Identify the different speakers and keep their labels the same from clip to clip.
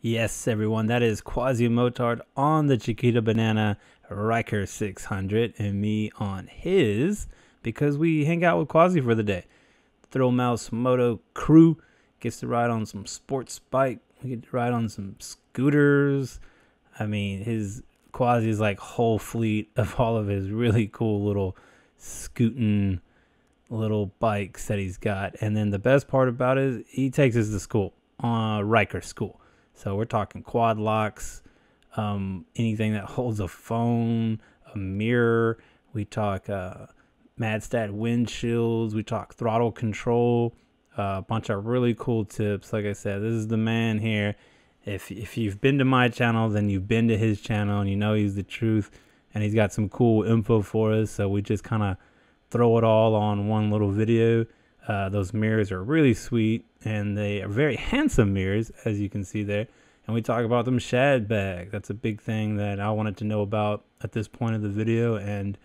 Speaker 1: Yes, everyone, that is Quasi Motard on the Chiquita Banana Ryker 600 and me on his because we hang out with Quasi for the day. Thrill Mouse Moto crew gets to ride on some sports bike. We get to ride on some scooters. I mean, his Quasi's like whole fleet of all of his really cool little scooting little bikes that he's got. And then the best part about it is he takes us to school, uh, Ryker School. So we're talking quad locks, um, anything that holds a phone, a mirror. We talk uh, Madstad windshields. We talk throttle control. Uh, a bunch of really cool tips. Like I said, this is the man here. If if you've been to my channel, then you've been to his channel, and you know he's the truth. And he's got some cool info for us. So we just kind of throw it all on one little video. Uh, those mirrors are really sweet, and they are very handsome mirrors, as you can see there. And we talk about them shad bag. That's a big thing that I wanted to know about at this point of the video. And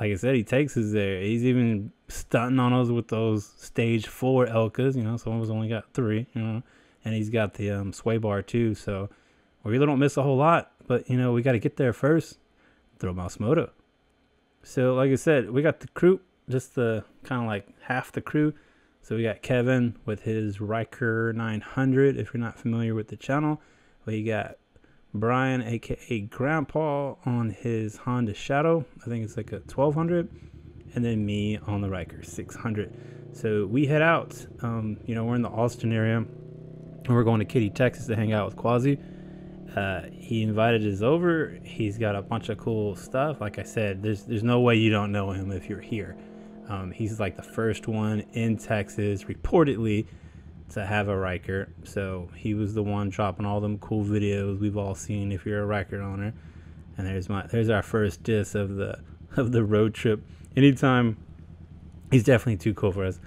Speaker 1: like I said, he takes us there. He's even stunting on us with those stage four Elkas. You know, some of us only got three. You know, and he's got the um, sway bar too. So we really don't miss a whole lot. But you know, we got to get there first. Thrill Mouse Moto. So like I said, we got the crew, just the kind of like half the crew. So we got Kevin with his Ryker 900. If you're not familiar with the channel, we got Brian, aka Grandpa, on his Honda Shadow. I think it's like a 1200, and then me on the Ryker 600. So we head out. Um, you know, we're in the Austin area, and we're going to Katy, Texas, to hang out with Quasi. Uh, he invited us over. He's got a bunch of cool stuff. Like I said, there's there's no way you don't know him if you're here. Um, he's like the first one in Texas, reportedly, to have a Ryker. So he was the one dropping all them cool videos we've all seen if you're a Ryker owner. And there's my there's our first diss of the of the road trip. Anytime he's definitely too cool for us.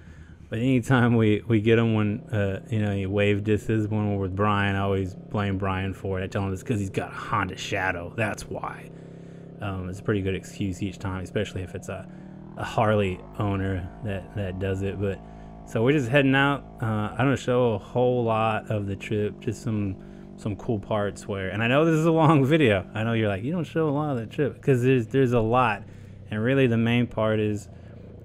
Speaker 1: But anytime we, we get him when uh, you know he wave disses when we're with Brian, I always blame Brian for it. I tell him it's because he's got a Honda Shadow. That's why. Um, it's a pretty good excuse each time, especially if it's a, a Harley owner that, that does it. But so we're just heading out. Uh, I don't show a whole lot of the trip, just some some cool parts where. And I know this is a long video. I know you're like you don't show a lot of the trip because there's there's a lot, and really the main part is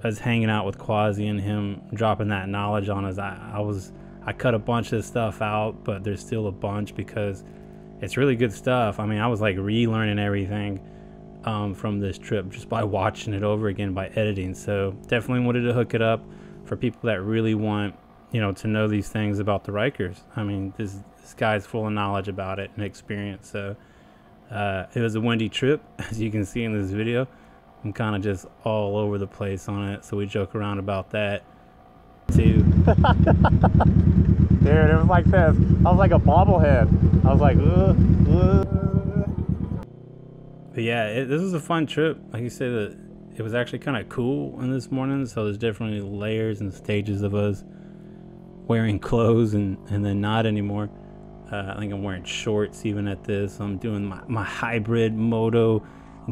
Speaker 1: us hanging out with Quasi and him dropping that knowledge on us. I, I was I cut a bunch of stuff out, but there's still a bunch because it's really good stuff. I mean, I was like relearning everything um, from this trip just by watching it over again by editing. So definitely wanted to hook it up for people that really want you know to know these things about the Rykers. I mean, this this guy's full of knowledge about it and experience. So uh, it was a windy trip, as you can see in this video. I'm kind of just all over the place on it, so we joke around about that too.
Speaker 2: Dude, it was like this. I was like a bobblehead. I was like, uh, uh.
Speaker 1: But yeah, it, this was a fun trip. Like you said, it, it was actually kind of cool in this morning. So there's definitely layers and stages of us wearing clothes and, and then not anymore. Uh, I think I'm wearing shorts even at this. I'm doing my, my hybrid moto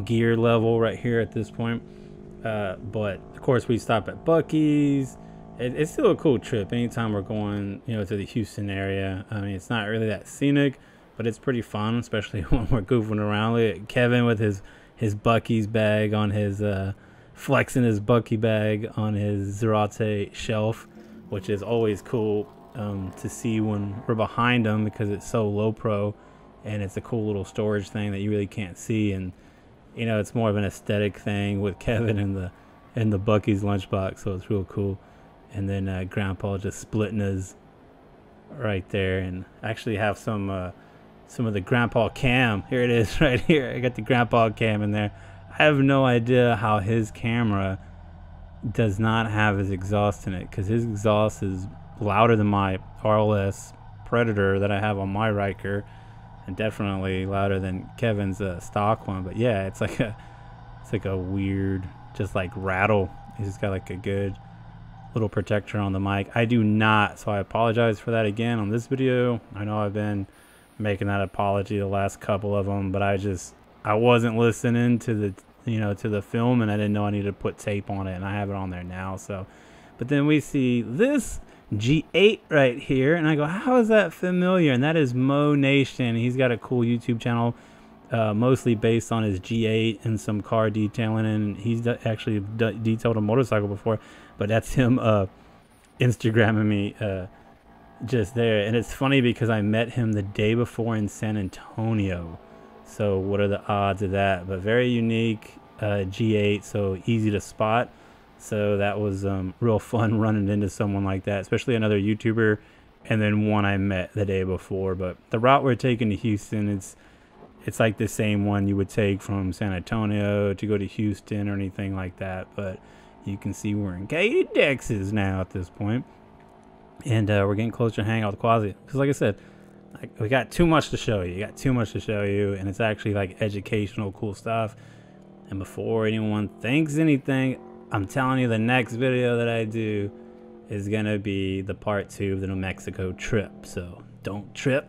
Speaker 1: gear level right here at this point. Uh, but of course, we stop at Buc-ee's. It, it's still a cool trip. Anytime we're going, you know, to the Houston area. I mean, it's not really that scenic, but it's pretty fun, especially when we're goofing around. Look Kevin with his his Buc-ee's bag on his uh, flexing his Bucky bag on his Zarate shelf, which is always cool um, to see when we're behind him because it's so low pro, and it's a cool little storage thing that you really can't see and you know, it's more of an aesthetic thing with Kevin and the and the Buc-ee's lunchbox, so it's real cool. And then uh, Grandpa just splitting his right there, and actually have some uh, some of the Grandpa cam. Here it is, right here. I got the Grandpa cam in there. I have no idea how his camera does not have his exhaust in it, because his exhaust is louder than my RLS Predator that I have on my Ryker and definitely louder than Kevin's uh, stock one. But yeah, it's like a it's like a weird, just like rattle. He's got like a good little protector on the mic. I do not, so I apologize for that again on this video. I know I've been making that apology the last couple of them, but I just I wasn't listening to the you know to the film and I didn't know I needed to put tape on it, and I have it on there now. So, but then we see this
Speaker 3: G8 right here. And I go, how is that familiar? And that is Moe Nation. He's got a cool YouTube channel, uh, mostly based on his G8 and some car detailing. And he's actually de- detailed a motorcycle before, but that's him uh, Instagramming me uh, just there. And it's funny because I met him the day before in San Antonio. So what are the odds of that? But very unique uh, G8, so easy to spot. So that was um, real fun running into someone like that, especially another YouTuber, and then one I met the day before. But the route we're taking to Houston, it's it's like the same one you would take from San Antonio to go to Houston or anything like that. But you can see we're in Katy, Texas now at this point, and uh, we're getting closer to hang out with Quasi. Because like I said, we got too much to show you. You got too much to show you, and it's actually like educational, cool stuff. And before anyone thinks anything, I'm telling you, the next video that I do is gonna be the part two of the New Mexico trip. So don't trip.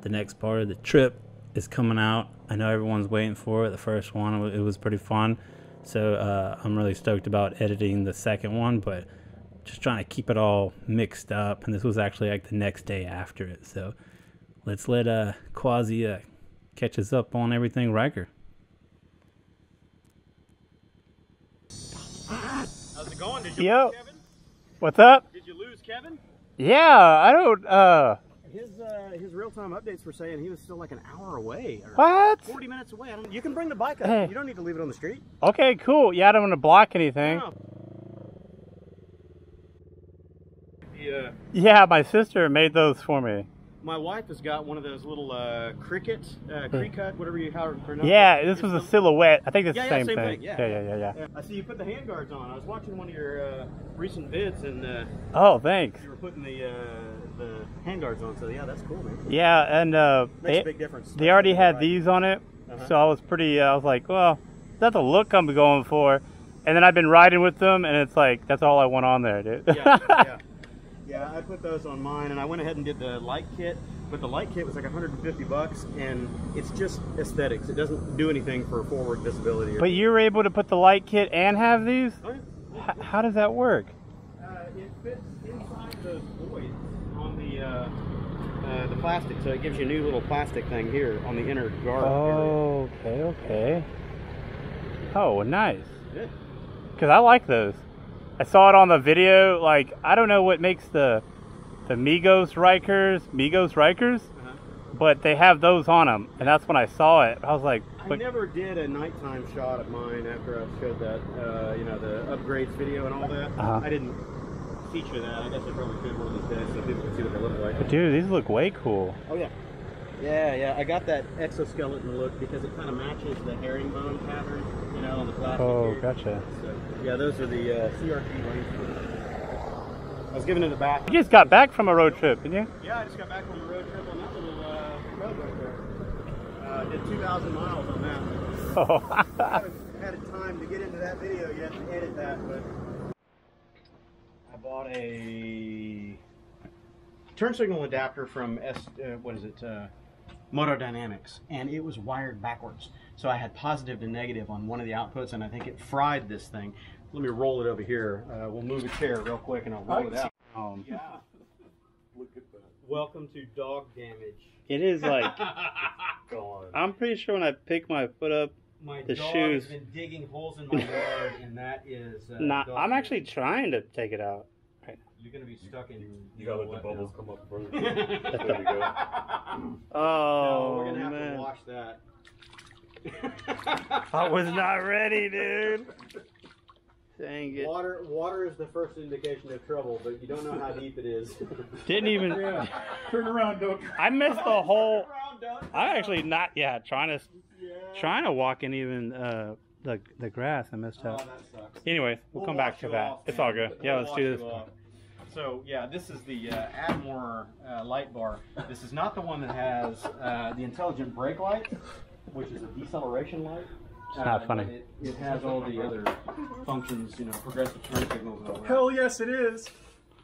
Speaker 3: The next part of the trip is coming out. I know everyone's waiting for it. The first one, it was pretty fun. So uh, I'm really stoked about editing the second one, but just trying to keep it all mixed up. And this was actually like the next day after it. So let's let uh, Quasi uh, catch us up on everything Ryker.
Speaker 4: How's it going? Did you
Speaker 1: Yo.
Speaker 4: lose Kevin?
Speaker 1: What's up?
Speaker 4: Did you lose Kevin?
Speaker 1: Yeah, I don't, uh,
Speaker 4: His uh, his real time updates were saying he was still like an hour away or
Speaker 1: what?
Speaker 4: 40 minutes away. I don't, you can bring the bike up.
Speaker 1: Hey.
Speaker 4: You don't need to leave it on the street.
Speaker 1: Okay, cool. Yeah, I don't want to block anything.
Speaker 4: No. Yeah.
Speaker 1: Yeah, my sister made those for me.
Speaker 4: My wife has got one of those little uh, cricket, uh, creek cut, whatever you how to pronounce
Speaker 1: Yeah,
Speaker 4: it.
Speaker 1: this was a silhouette. I think it's
Speaker 4: Yeah,
Speaker 1: the
Speaker 4: yeah,
Speaker 1: same,
Speaker 4: same
Speaker 1: thing.
Speaker 4: thing, yeah.
Speaker 1: yeah, yeah, yeah, yeah.
Speaker 4: I see you put the handguards on. I was watching one of your uh, recent vids and uh,
Speaker 1: Oh, thanks.
Speaker 4: you were putting the uh, the handguards on. So yeah, that's cool, man.
Speaker 1: Yeah, and uh,
Speaker 4: Makes
Speaker 1: they,
Speaker 4: a big difference.
Speaker 1: they already had these on it,
Speaker 4: Uh-huh.
Speaker 1: so I was pretty. Uh, I was like, well, that's the look I'm going for. And then I've been riding with them, and it's like that's all I want on there, dude.
Speaker 4: yeah, yeah. Yeah, I put those on mine, and I went ahead and did the light kit. But the light kit was like 150 bucks, and it's just aesthetics. It doesn't do anything for forward visibility. Or,
Speaker 1: but you were able to put the light kit and have these.
Speaker 4: Oh, yeah.
Speaker 1: H- how does that work?
Speaker 4: Uh, it fits inside those voids on the uh, uh, the plastic, so it gives you a new little plastic thing here on the inner guard area.
Speaker 1: Oh, okay, okay. Oh, nice.
Speaker 4: Yeah.
Speaker 1: Because I like those. I saw it on the video. Like, I don't know what makes the the Migos Rykers, Migos Rykers,
Speaker 4: Uh-huh.
Speaker 1: but they have those on them. And that's when I saw it. I was like,
Speaker 4: I
Speaker 1: but,
Speaker 4: never did a nighttime shot of mine after I showed that, uh, you know, the upgrades video and all that.
Speaker 1: Uh-huh.
Speaker 4: I didn't feature that. I guess I probably could one of these days so people can see what they look like.
Speaker 1: dude, these look way cool.
Speaker 4: Oh yeah. Yeah, yeah. I got that exoskeleton look because it kind of matches the herringbone pattern, you know, on the plastic.
Speaker 1: Oh,
Speaker 4: here.
Speaker 1: gotcha.
Speaker 4: So, yeah, those are the uh, CRG Rangers. I was giving it a back.
Speaker 1: You just got back from a road trip, didn't you?
Speaker 4: Yeah, I just got back from a road trip on that little uh, road right there. Uh, did 2,000 miles on that.
Speaker 1: Oh, I
Speaker 4: haven't had time to get into that video yet to edit that, but I bought a turn signal adapter from S. Uh, what is it? Uh, Moto Dynamics, and it was wired backwards. So I had positive to negative on one of the outputs, and I think it fried this thing. Let me roll it over here. Uh, we'll move a chair real quick, and I'll roll it out.
Speaker 1: um,
Speaker 4: Yeah. Look at that. Welcome to dog damage.
Speaker 1: it is like,
Speaker 4: Gone.
Speaker 1: I'm pretty sure when I pick my foot up,
Speaker 4: My
Speaker 1: The
Speaker 4: dog
Speaker 1: shoes.
Speaker 4: has been digging holes in my yard, and that is. Uh,
Speaker 1: not, I'm
Speaker 4: food.
Speaker 1: actually trying to take it out.
Speaker 4: You're gonna be stuck in.
Speaker 5: You gotta let the bubbles
Speaker 4: now?
Speaker 5: come up first.
Speaker 4: there
Speaker 5: there we go.
Speaker 1: Oh,
Speaker 4: no, we're gonna have
Speaker 1: man.
Speaker 4: to wash that.
Speaker 1: I was not ready, dude. Dang it.
Speaker 4: Water, water is the first indication of trouble, but you don't know how deep it is.
Speaker 1: Didn't even.
Speaker 5: Turn around, don't.
Speaker 1: I missed the whole.
Speaker 4: Around, Doug.
Speaker 1: I actually not. Yeah, trying to
Speaker 4: Yeah.
Speaker 1: trying to walk in even uh, the the grass. I missed
Speaker 4: Oh,
Speaker 1: out.
Speaker 4: that sucks.
Speaker 1: Anyways, we'll, come back to that.
Speaker 4: off,
Speaker 1: it's
Speaker 4: man.
Speaker 1: all good. Yeah,
Speaker 4: We'll
Speaker 1: let's do this.
Speaker 4: Off. So yeah, this is the uh, Admore uh, light bar. This is not the one that has uh, the intelligent brake light, which is a deceleration light.
Speaker 1: It's not
Speaker 4: Uh,
Speaker 1: funny.
Speaker 4: It, it has all the other functions, you know, progressive turn signals and all that.
Speaker 5: Hell yes, it is.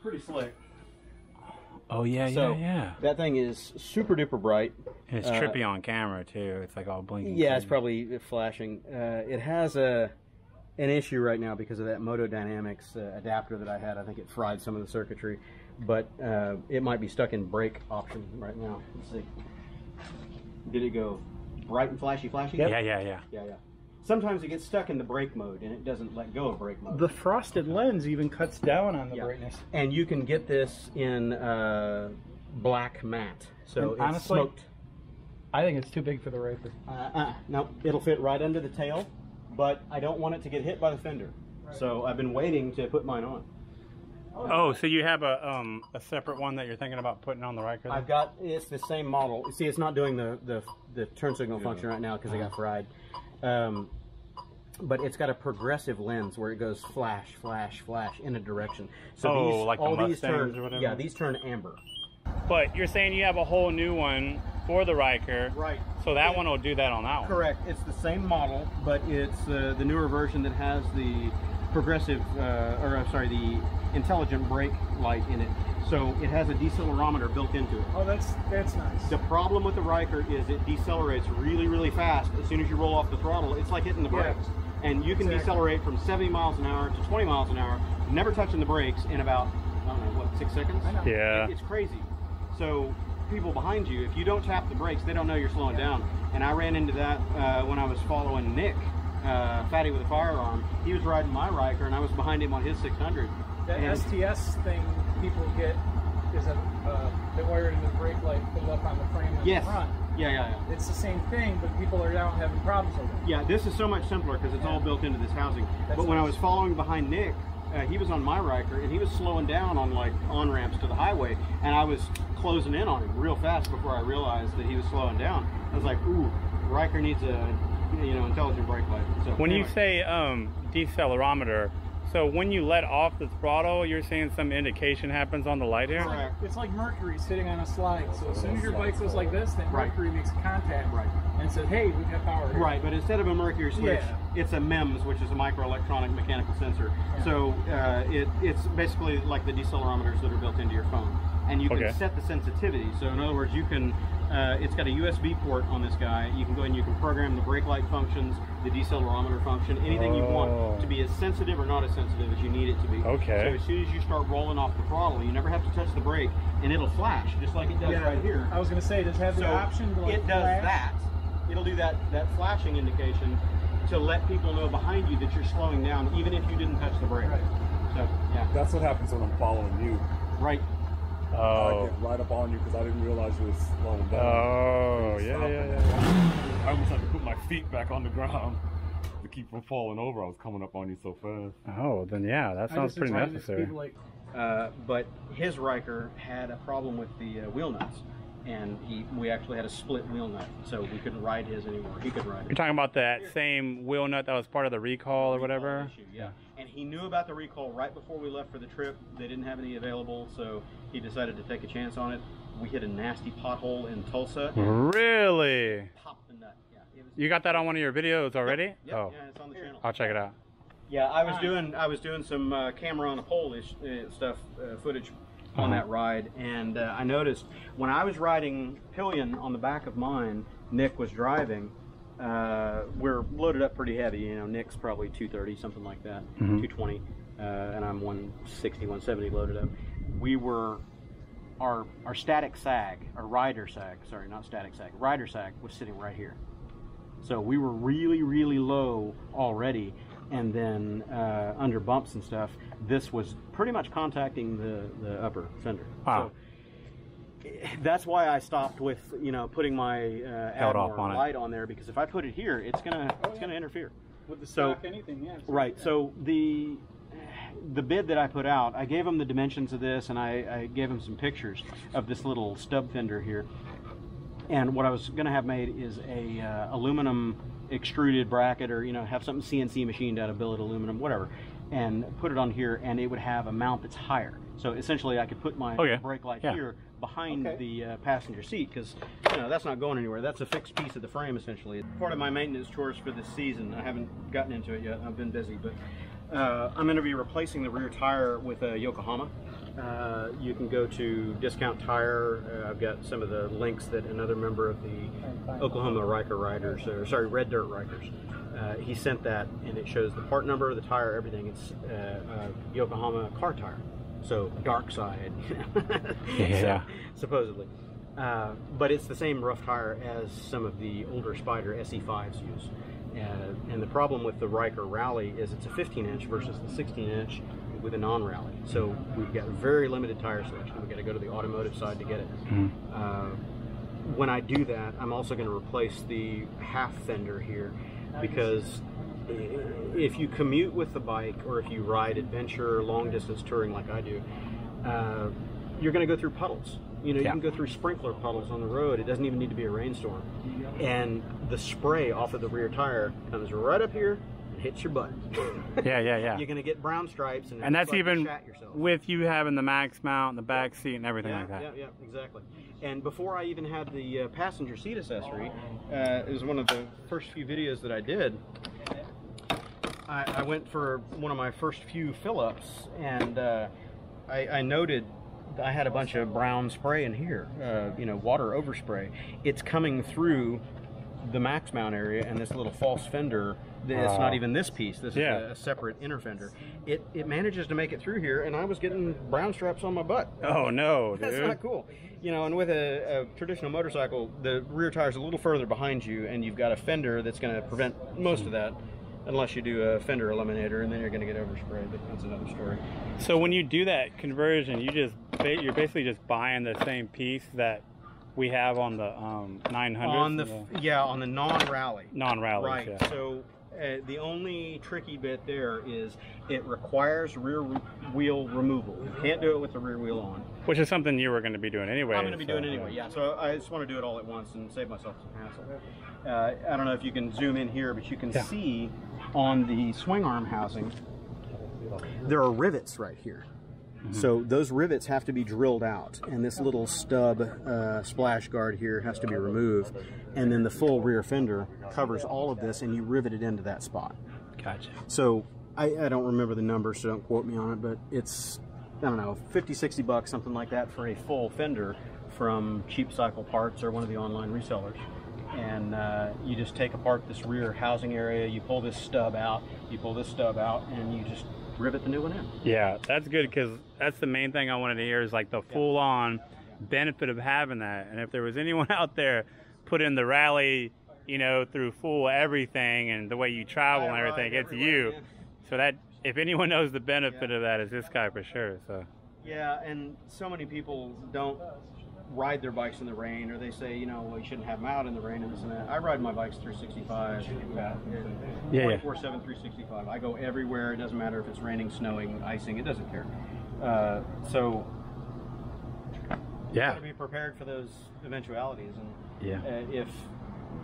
Speaker 4: Pretty slick.
Speaker 3: Oh yeah,
Speaker 4: So-
Speaker 3: yeah, yeah.
Speaker 4: That thing is super duper bright.
Speaker 3: And it's
Speaker 4: uh,
Speaker 3: trippy on camera too. It's like all blinking.
Speaker 4: Yeah, it's probably flashing. Uh, it has a an issue right now because of that Moto Dynamics uh, adapter that I had. I think it fried some of the circuitry. but uh, it might be stuck in brake option right now. Let's see. Did it go bright and flashy, flashy?
Speaker 1: Yeah, yeah, yeah.
Speaker 4: Yeah, yeah. Sometimes it gets stuck in the brake mode and it doesn't let go of brake mode.
Speaker 5: The frosted lens even cuts down on the
Speaker 4: Yeah.
Speaker 5: brightness.
Speaker 4: and you can get this in uh, black matte. So
Speaker 5: And
Speaker 4: it's
Speaker 5: honestly-
Speaker 4: smoked.
Speaker 5: I think it's too big for the Ryker.
Speaker 4: Uh, uh, no, it'll fit right under the tail, but I don't want it to get hit by the fender. So I've been waiting to put mine on.
Speaker 1: Oh, so you have a um a separate one that you're thinking about putting on the Ryker? then?
Speaker 4: I've got it's the same model. See, it's not doing the the, the turn signal function right now because I got fried. Um, but it's got a progressive lens where it goes flash, flash, flash in a direction. So
Speaker 1: Oh,
Speaker 4: these,
Speaker 1: like the
Speaker 4: these
Speaker 1: Mustangs
Speaker 4: turn,
Speaker 1: or whatever?
Speaker 4: yeah, these turn amber.
Speaker 1: But you're saying you have a whole new one for the Ryker.
Speaker 4: Right.
Speaker 1: So that one will do that on that one.
Speaker 4: Correct. It's the same model, but it's uh, the newer version that has the progressive, uh, or I'm sorry, the intelligent brake light in it. So it has a decelerometer built into it.
Speaker 5: Oh, that's that's nice.
Speaker 4: The problem with the Ryker is it decelerates really, really fast. As soon as you roll off the throttle, it's like hitting the
Speaker 5: Yeah.
Speaker 4: brakes. And you can
Speaker 5: Exactly.
Speaker 4: decelerate from 70 miles an hour to 20 miles an hour, never touching the brakes in about, I don't know, what, six seconds?
Speaker 5: I know.
Speaker 1: Yeah.
Speaker 4: It- It's crazy. So people behind you, if you don't tap the brakes, they don't know you're slowing down. And I ran into that uh, when I was following Nick, uh, Fatty with a firearm. He was riding my Ryker, and I was behind him on his 600.
Speaker 5: The
Speaker 4: And-
Speaker 5: STS thing people get is a uh, they wire it into the brake light, put it up on the frame in
Speaker 4: Yes.
Speaker 5: the front.
Speaker 4: Yeah, yeah, yeah.
Speaker 5: It's the same thing, but people are now having problems with it.
Speaker 4: Yeah, this is so much simpler because it's all built into this housing.
Speaker 5: That's
Speaker 4: but when I was following behind Nick, uh, he was on my Ryker and he was slowing down on like on ramps to the highway, and I was closing in on him real fast before I realized that he was slowing down. I was like, "Ooh, Ryker needs a you know intelligent brake light." So
Speaker 1: When you say um decelerometer, so when you let off the throttle, you're saying some indication happens on the light here?
Speaker 4: Correct.
Speaker 5: It's like Mercury sitting on a slide. So as soon as your bike goes like this, then
Speaker 4: Right.
Speaker 5: Mercury makes contact
Speaker 4: Right.
Speaker 5: and says, "Hey, we've got power." Here.
Speaker 4: Right, but instead of a mercury switch,
Speaker 5: Yeah.
Speaker 4: it's a MEMS, which is a microelectronic mechanical sensor.
Speaker 5: Yeah.
Speaker 4: So uh, it, it's basically like the decelerometers that are built into your phone, and you can
Speaker 1: Okay.
Speaker 4: set the sensitivity. So in other words, you can. Uh, it's got a USB port on this guy. You can go and you can program the brake light functions, the decelerometer function, anything you
Speaker 1: Oh.
Speaker 4: want to be as sensitive or not as sensitive as you need it to be.
Speaker 1: Okay.
Speaker 4: So as soon as you start rolling off the throttle, you never have to touch the brake, and it'll flash just like it does
Speaker 5: Yeah.
Speaker 4: right here.
Speaker 5: I was gonna say, does it have the option to like
Speaker 4: it does
Speaker 5: flash?
Speaker 4: that. It'll do that that flashing indication to let people know behind you that you're slowing down, even if you didn't touch the brake.
Speaker 5: Right.
Speaker 4: So yeah,
Speaker 6: That's what happens when I'm following you.
Speaker 4: right.
Speaker 6: I
Speaker 1: Oh.
Speaker 6: get right up on you because I didn't realize you was slowing down.
Speaker 1: Oh, yeah, yeah, yeah.
Speaker 6: I almost had to put my feet back on the ground to keep from falling over. I was coming up on you so fast.
Speaker 1: Oh, then yeah, that sounds pretty
Speaker 5: explained
Speaker 1: necessary.
Speaker 5: like,
Speaker 4: Uh, but his Ryker had a problem with the uh, wheel nuts, and he we actually had a split wheel nut, so we couldn't ride his anymore. He could ride
Speaker 1: You're
Speaker 4: it.
Speaker 1: talking about that same wheel nut that was part of the recall or whatever?
Speaker 4: Issue, yeah. And he knew about the recall right before we left for the trip. They didn't have any available, so he decided to take a chance on it. We hit a nasty pothole in Tulsa.
Speaker 1: Really?
Speaker 4: Popped the nut. Yeah. It was,
Speaker 1: You got that on one of your videos already?
Speaker 4: Yep,
Speaker 1: Oh,
Speaker 4: yeah, it's on the channel.
Speaker 1: I'll check it out.
Speaker 4: Yeah, I was doing I was doing some uh, camera on a pole ish uh, stuff uh, footage on
Speaker 1: Uh-huh.
Speaker 4: that ride, and uh, I noticed when I was riding pillion on the back of mine, Nick was driving. Uh, we're loaded up pretty heavy. You know, Nick's probably 230, something like that, 220, uh, and I'm 160, 170 loaded up. We were our our static sag, our rider sag, sorry, not static sag, rider sag was sitting right here. So we were really, really low already, and then uh, under bumps and stuff, this was pretty much contacting the, the upper fender.
Speaker 1: Wow.
Speaker 4: So that's why I stopped with you know putting my uh,
Speaker 1: Held off
Speaker 4: Admore
Speaker 1: on it.
Speaker 4: light on there because if I put it here, it's gonna it's gonna interfere.
Speaker 5: with the
Speaker 4: So-
Speaker 5: stock, anything, yeah. it's
Speaker 4: Right.
Speaker 5: like
Speaker 4: So the the bid that I put out, I gave him the dimensions of this, and I, I gave him some pictures of this little stub fender here. And what I was going to have made is a uh, aluminum extruded bracket, or you know, have something CNC machined out of billet aluminum, whatever, and put it on here, and it would have a mount that's higher. So essentially, I could put my
Speaker 1: Okay.
Speaker 4: brake light
Speaker 1: Yeah.
Speaker 4: here behind
Speaker 5: Okay.
Speaker 4: the uh, passenger seat because you know that's not going anywhere. That's a fixed piece of the frame essentially. Part of my maintenance chores for this season. I haven't gotten into it yet. I've been busy, but uh, I'm going to be replacing the rear tire with a Yokohama. Uh, you can go to Discount Tire. Uh, I've got some of the links that another member of the Oklahoma Ryker Riders, or sorry, Red Dirt Rykers. Uh, he sent that, and it shows the part number, of the tire, everything. It's uh, a Yokohama car tire. So dark side.
Speaker 1: Yeah.
Speaker 4: supposedly. Uh, but it's the same rough tire as some of the older Spyder SE5s use. Uh, and the problem with the Ryker Rally is it's a 15 inch versus the 16 inch with a non-rally. So we've got very limited tire selection. We've got to go to the automotive side to get it. Uh, when I do that, I'm also going to replace the half fender here because i- if you commute with the bike or if you ride adventure, long distance touring like I do, uh, you're going to go through puddles. You know, you can go through sprinkler puddles on the road. It doesn't even need to be a rainstorm. And the spray off of the rear tire comes right up here and hits your butt.
Speaker 1: Yeah, yeah, yeah.
Speaker 4: You're going to get brown stripes, and,
Speaker 1: And that's even with you having the max mount, and the back seat, and everything
Speaker 4: yeah,
Speaker 1: like that.
Speaker 4: Yeah, yeah, exactly. And before I even had the uh, passenger seat accessory, uh, it was one of the first few videos that I did. I, I went for one of my first few fill-ups, and uh, I, I noted I had a bunch of brown spray in here, uh, you know, water overspray. It's coming through the max mount area and this little false fender. It's not even this piece. This
Speaker 1: Yeah.
Speaker 4: is a, a separate inner fender. It it manages to make it through here, and I was getting brown straps on my butt.
Speaker 1: Oh no, dude.
Speaker 4: That's not cool. You know, and with a, a traditional motorcycle, the rear tire's a little further behind you, and you've got a fender that's going to prevent most of that, unless you do a fender eliminator, and then you're going to get overspray. But that's another story.
Speaker 1: So when you do that conversion, you just you're basically just buying the same piece that we have on the um, 900
Speaker 4: On the yeah, on the non-rally.
Speaker 1: non-rally.
Speaker 4: Right.
Speaker 1: Yeah.
Speaker 4: So uh, the only tricky bit there is it requires rear re- wheel removal. You can't do it with the rear wheel on.
Speaker 1: Which is something you were going to be doing anyway.
Speaker 4: I'm going to be
Speaker 1: so-
Speaker 4: doing anyway. Yeah. So I just want to do it all at once and save myself some hassle. Uh, I don't know if you can zoom in here, but you can
Speaker 1: Yeah.
Speaker 4: see on the swing arm housing there are rivets right here. So those rivets have to be drilled out, and this little stub uh, splash guard here has to be removed, and then the full rear fender covers all of this, and you rivet it into that spot.
Speaker 1: Gotcha.
Speaker 4: So I, I don't remember the number, so don't quote me on it, but it's, I don't know, 50, 60 bucks, something like that for a full fender from Cheap Cycle Parts or one of the online resellers. And uh, you just take apart this rear housing area, you pull this stub out, you pull this stub out, and you just rivet the new one in.
Speaker 1: Yeah, that's good because that's the main thing I wanted to hear is like the full on benefit of having that. And if there was anyone out there put in the rally, you know, through full everything and the way you travel and everything, it's you. So that if anyone knows the benefit of that, is this guy for sure. So
Speaker 4: Yeah, and so many people don't ride their bikes in the rain, or they say, you know, well, you shouldn't have them out in the rain and this and that. I ride my bikes 365,
Speaker 1: Yeah, yeah.
Speaker 4: 24 7, 365. I go everywhere. It doesn't matter if it's raining, snowing, icing, it doesn't care. Uh, so, you
Speaker 1: yeah,
Speaker 4: to be prepared for those eventualities. And
Speaker 1: Yeah.
Speaker 4: uh, if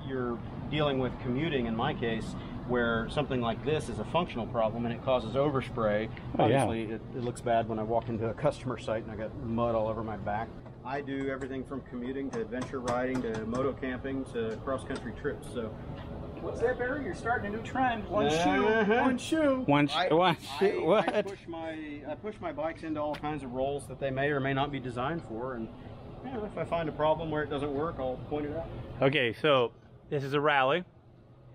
Speaker 4: you're dealing with commuting, in my case, where something like this is a functional problem and it causes overspray,
Speaker 1: Oh, yeah.
Speaker 4: obviously it, it looks bad when I walk into a customer site and I got mud all over my back. I do everything from commuting to adventure riding to moto camping to cross country trips. So
Speaker 5: What's that, Barry? You're starting a new trend. One
Speaker 4: Uh-huh.
Speaker 5: shoe, one shoe.
Speaker 1: one, sh-
Speaker 4: I,
Speaker 1: one
Speaker 4: I-
Speaker 1: shit, what?
Speaker 4: I push my I push my bikes into all kinds of roles that they may or may not be designed for, and you know, if I find a problem where it doesn't work, I'll point it out.
Speaker 1: Okay, so this is a rally,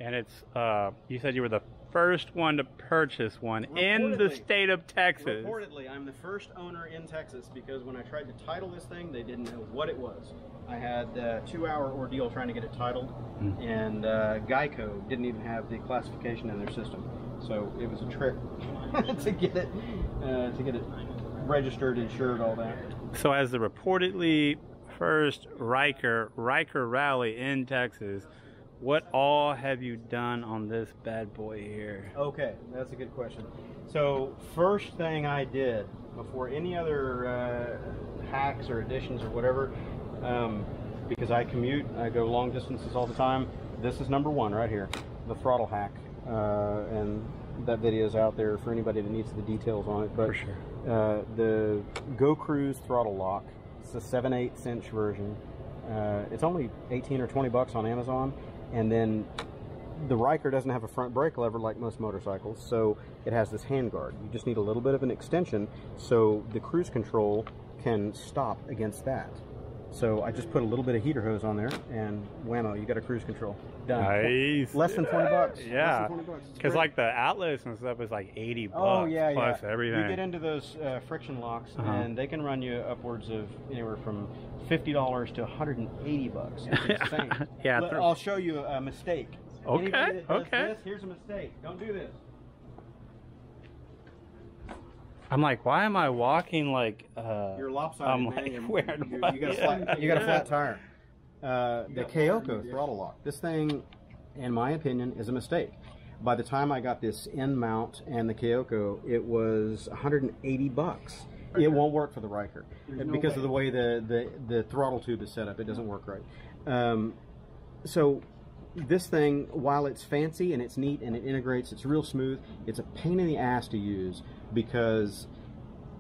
Speaker 1: and it's uh, you said you were the first one to purchase one in the state of Texas.
Speaker 4: Reportedly, I'm the first owner in Texas because when I tried to title this thing, they didn't know what it was. I had a two-hour ordeal trying to get it titled,
Speaker 1: Hmm.
Speaker 4: and uh, Geico didn't even have the classification in their system, so it was a trip to get it uh, to get it registered, insured, all that.
Speaker 1: So as the reportedly first Ryker Ryker rally in Texas, what all have you done on this bad boy here?
Speaker 4: Okay, that's a good question. So, first thing I did before any other uh, hacks or additions or whatever, um, because I commute, I go long distances all the time. This is number one right here, the throttle hack, uh, and that video is out there for anybody that needs the details on it. But
Speaker 1: For sure.
Speaker 4: uh, the Go Cruise throttle lock. It's a 7 8 inch version. Uh, it's only 18 or 20 bucks on Amazon. And then the Riker doesn't have a front brake lever like most motorcycles, so it has this handguard. You just need a little bit of an extension so the cruise control can stop against that. So I just put a little bit of heater hose on there, and whammo, you got a cruise control. Done.
Speaker 1: Nice.
Speaker 4: Less than 20 bucks.
Speaker 1: Yeah.
Speaker 4: 20 bucks. It's
Speaker 1: Because like the Atlas and stuff is like 80 bucks
Speaker 4: Oh yeah,
Speaker 1: plus
Speaker 4: yeah.
Speaker 1: everything.
Speaker 4: You get into those uh, friction locks,
Speaker 1: Uh-huh.
Speaker 4: and they can run you upwards of anywhere from fifty dollars to 180 bucks.
Speaker 1: Yeah,
Speaker 4: I'll show you a mistake.
Speaker 1: Okay,
Speaker 4: Anybody that does
Speaker 1: okay.
Speaker 4: This, here's a mistake. Don't do this.
Speaker 1: I'm like, why am I walking like uh
Speaker 4: You're lopsided.
Speaker 1: I'm like,
Speaker 4: You-
Speaker 1: where
Speaker 4: you,
Speaker 1: do
Speaker 4: you
Speaker 1: I-
Speaker 4: got a flat. You got a flat tire. Uh, the Kaoko throttle lock. This thing, in my opinion, is a mistake. By the time I got this end mount and the Kaoko, it was 180 bucks. It won't work for the Ryker because of the way the, the, the throttle tube is set up. It doesn't work right. Um, so this thing, while it's fancy and it's neat and it integrates, it's real smooth. It's a pain in the ass to use because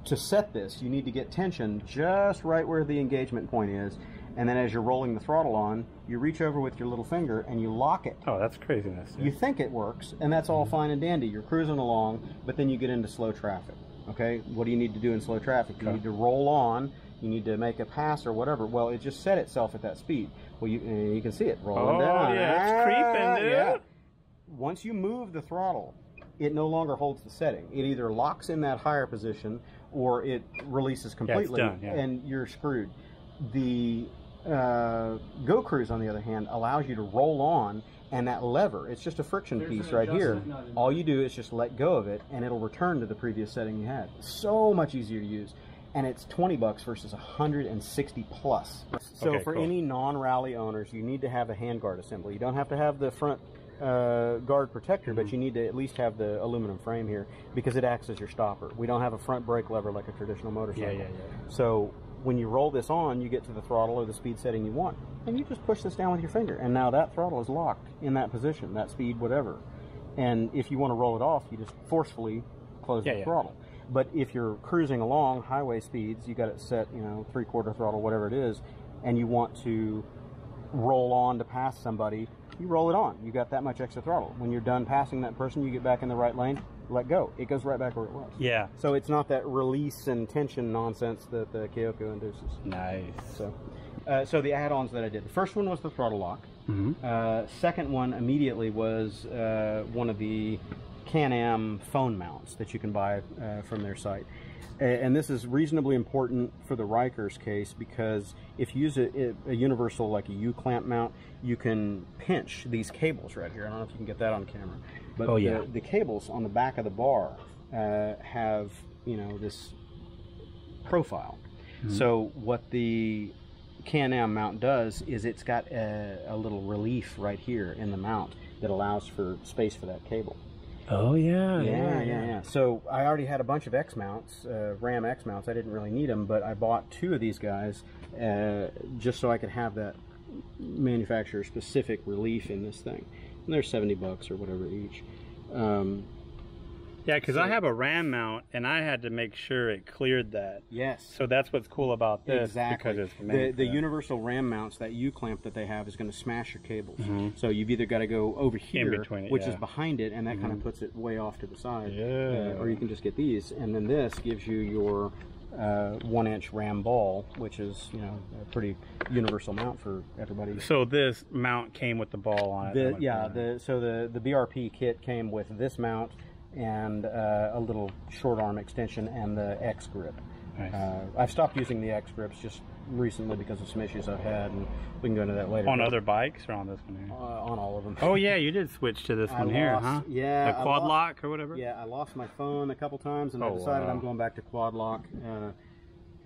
Speaker 4: to set this, you need to get tension just right where the engagement point is. And then as you're rolling the throttle on, you reach over with your little finger and you lock it.
Speaker 1: Oh, that's craziness.
Speaker 4: You think it works, and that's all fine and dandy. You're cruising along, but then you get into slow traffic. Okay, what do you need to do in slow traffic? You
Speaker 1: Okay.
Speaker 4: need to roll on. You need to make a pass or whatever. Well, it just set itself at that speed. Well, you uh, you can see it rolling
Speaker 1: Oh,
Speaker 4: down.
Speaker 1: yeah, it's
Speaker 4: Ah,
Speaker 1: creeping, dude.
Speaker 4: Yeah. Once you move the throttle, it no longer holds the setting. It either locks in that higher position or it releases completely,
Speaker 1: done, yeah.
Speaker 4: and you're screwed. The uh, Go Cruise, on the other hand, allows you to roll on, and that lever, it's just a friction
Speaker 5: There's
Speaker 4: piece right here.
Speaker 5: adjustment, not an-
Speaker 4: All you do is just let go of it, and it'll return to the previous setting you had. So much easier to use. And it's 20 bucks versus 160 plus. So
Speaker 1: Okay,
Speaker 4: for
Speaker 1: cool.
Speaker 4: any non-rally owners, you need to have a handguard assembly. You don't have to have the front uh, guard protector, but you need to at least have the aluminum frame here because it acts as your stopper. We don't have a front brake lever like a traditional motorcycle.
Speaker 1: Yeah, yeah, yeah.
Speaker 4: So when you roll this on, you get to the throttle or the speed setting you want, and you just push this down with your finger, and now that throttle is locked in that position, that speed, whatever. And if you want to roll it off, you just forcefully close
Speaker 1: Yeah,
Speaker 4: the
Speaker 1: yeah.
Speaker 4: throttle. But if you're cruising along highway speeds, you got it set, you know, three quarter throttle, whatever it is, and you want to roll on to pass somebody, you roll it on. You got that much extra throttle. When you're done passing that person, you get back in the right lane, let go. It goes right back where it was.
Speaker 1: Yeah.
Speaker 4: So it's not that release and tension nonsense that the Kaoko induces.
Speaker 1: Nice.
Speaker 4: So, uh, so the add-ons that I did. The first one was the throttle lock.
Speaker 1: Mhm.
Speaker 4: Uh, second one immediately was uh, one of the Can-Am phone mounts that you can buy uh, from their site. And this is reasonably important for the Rykers case because if you use a, a universal like a U-clamp mount, you can pinch these cables right here. I don't know if you can get that on camera, but
Speaker 1: Oh, yeah.
Speaker 4: the, the cables on the back of the bar uh, have you know this profile. So what the Can-Am mount does is it's got a, a little relief right here in the mount that allows for space for that cable.
Speaker 1: Oh yeah.
Speaker 4: Yeah, yeah, yeah. So I already had a bunch of X mounts, uh, Ram X mounts. I didn't really need them, but I bought two of these guys uh, just so I could have that manufacturer specific relief in this thing. And they're 70 bucks or whatever each. Um,
Speaker 1: Yeah, because I have a RAM mount and I had to make sure it cleared that.
Speaker 4: yes.
Speaker 1: So that's what's cool about this
Speaker 4: Exactly.
Speaker 1: because it's
Speaker 4: the the universal RAM mounts that U clamp that they have is going to smash your cables.
Speaker 1: Mhm.
Speaker 4: So you've either got to go over here,
Speaker 1: it,
Speaker 4: which
Speaker 1: yeah.
Speaker 4: is behind it, and that kind of puts it way off to the side.
Speaker 1: Yeah.
Speaker 4: Uh, or you can just get these, and then this gives you your uh, one inch RAM ball, which is you know a pretty universal mount for everybody.
Speaker 1: So this mount came with the ball on it.
Speaker 4: The, yeah, the so the the BRP kit came with this mount and uh, a little short arm extension and the X grip.
Speaker 1: Nice.
Speaker 4: Uh, I've stopped using the X grips just recently because of some issues I've had, and we can go into that later.
Speaker 1: on
Speaker 4: But,
Speaker 1: other bikes or on this one
Speaker 4: uh,
Speaker 1: here?
Speaker 4: on all of them.
Speaker 1: Oh yeah, you did switch to this
Speaker 4: I
Speaker 1: one here, huh?
Speaker 4: Yeah,
Speaker 1: The quad
Speaker 4: lost-
Speaker 1: lock or whatever.
Speaker 4: Yeah, I lost my phone a couple times, and I
Speaker 1: Oh,
Speaker 4: decided
Speaker 1: wow.
Speaker 4: I'm going back to quad lock. Uh,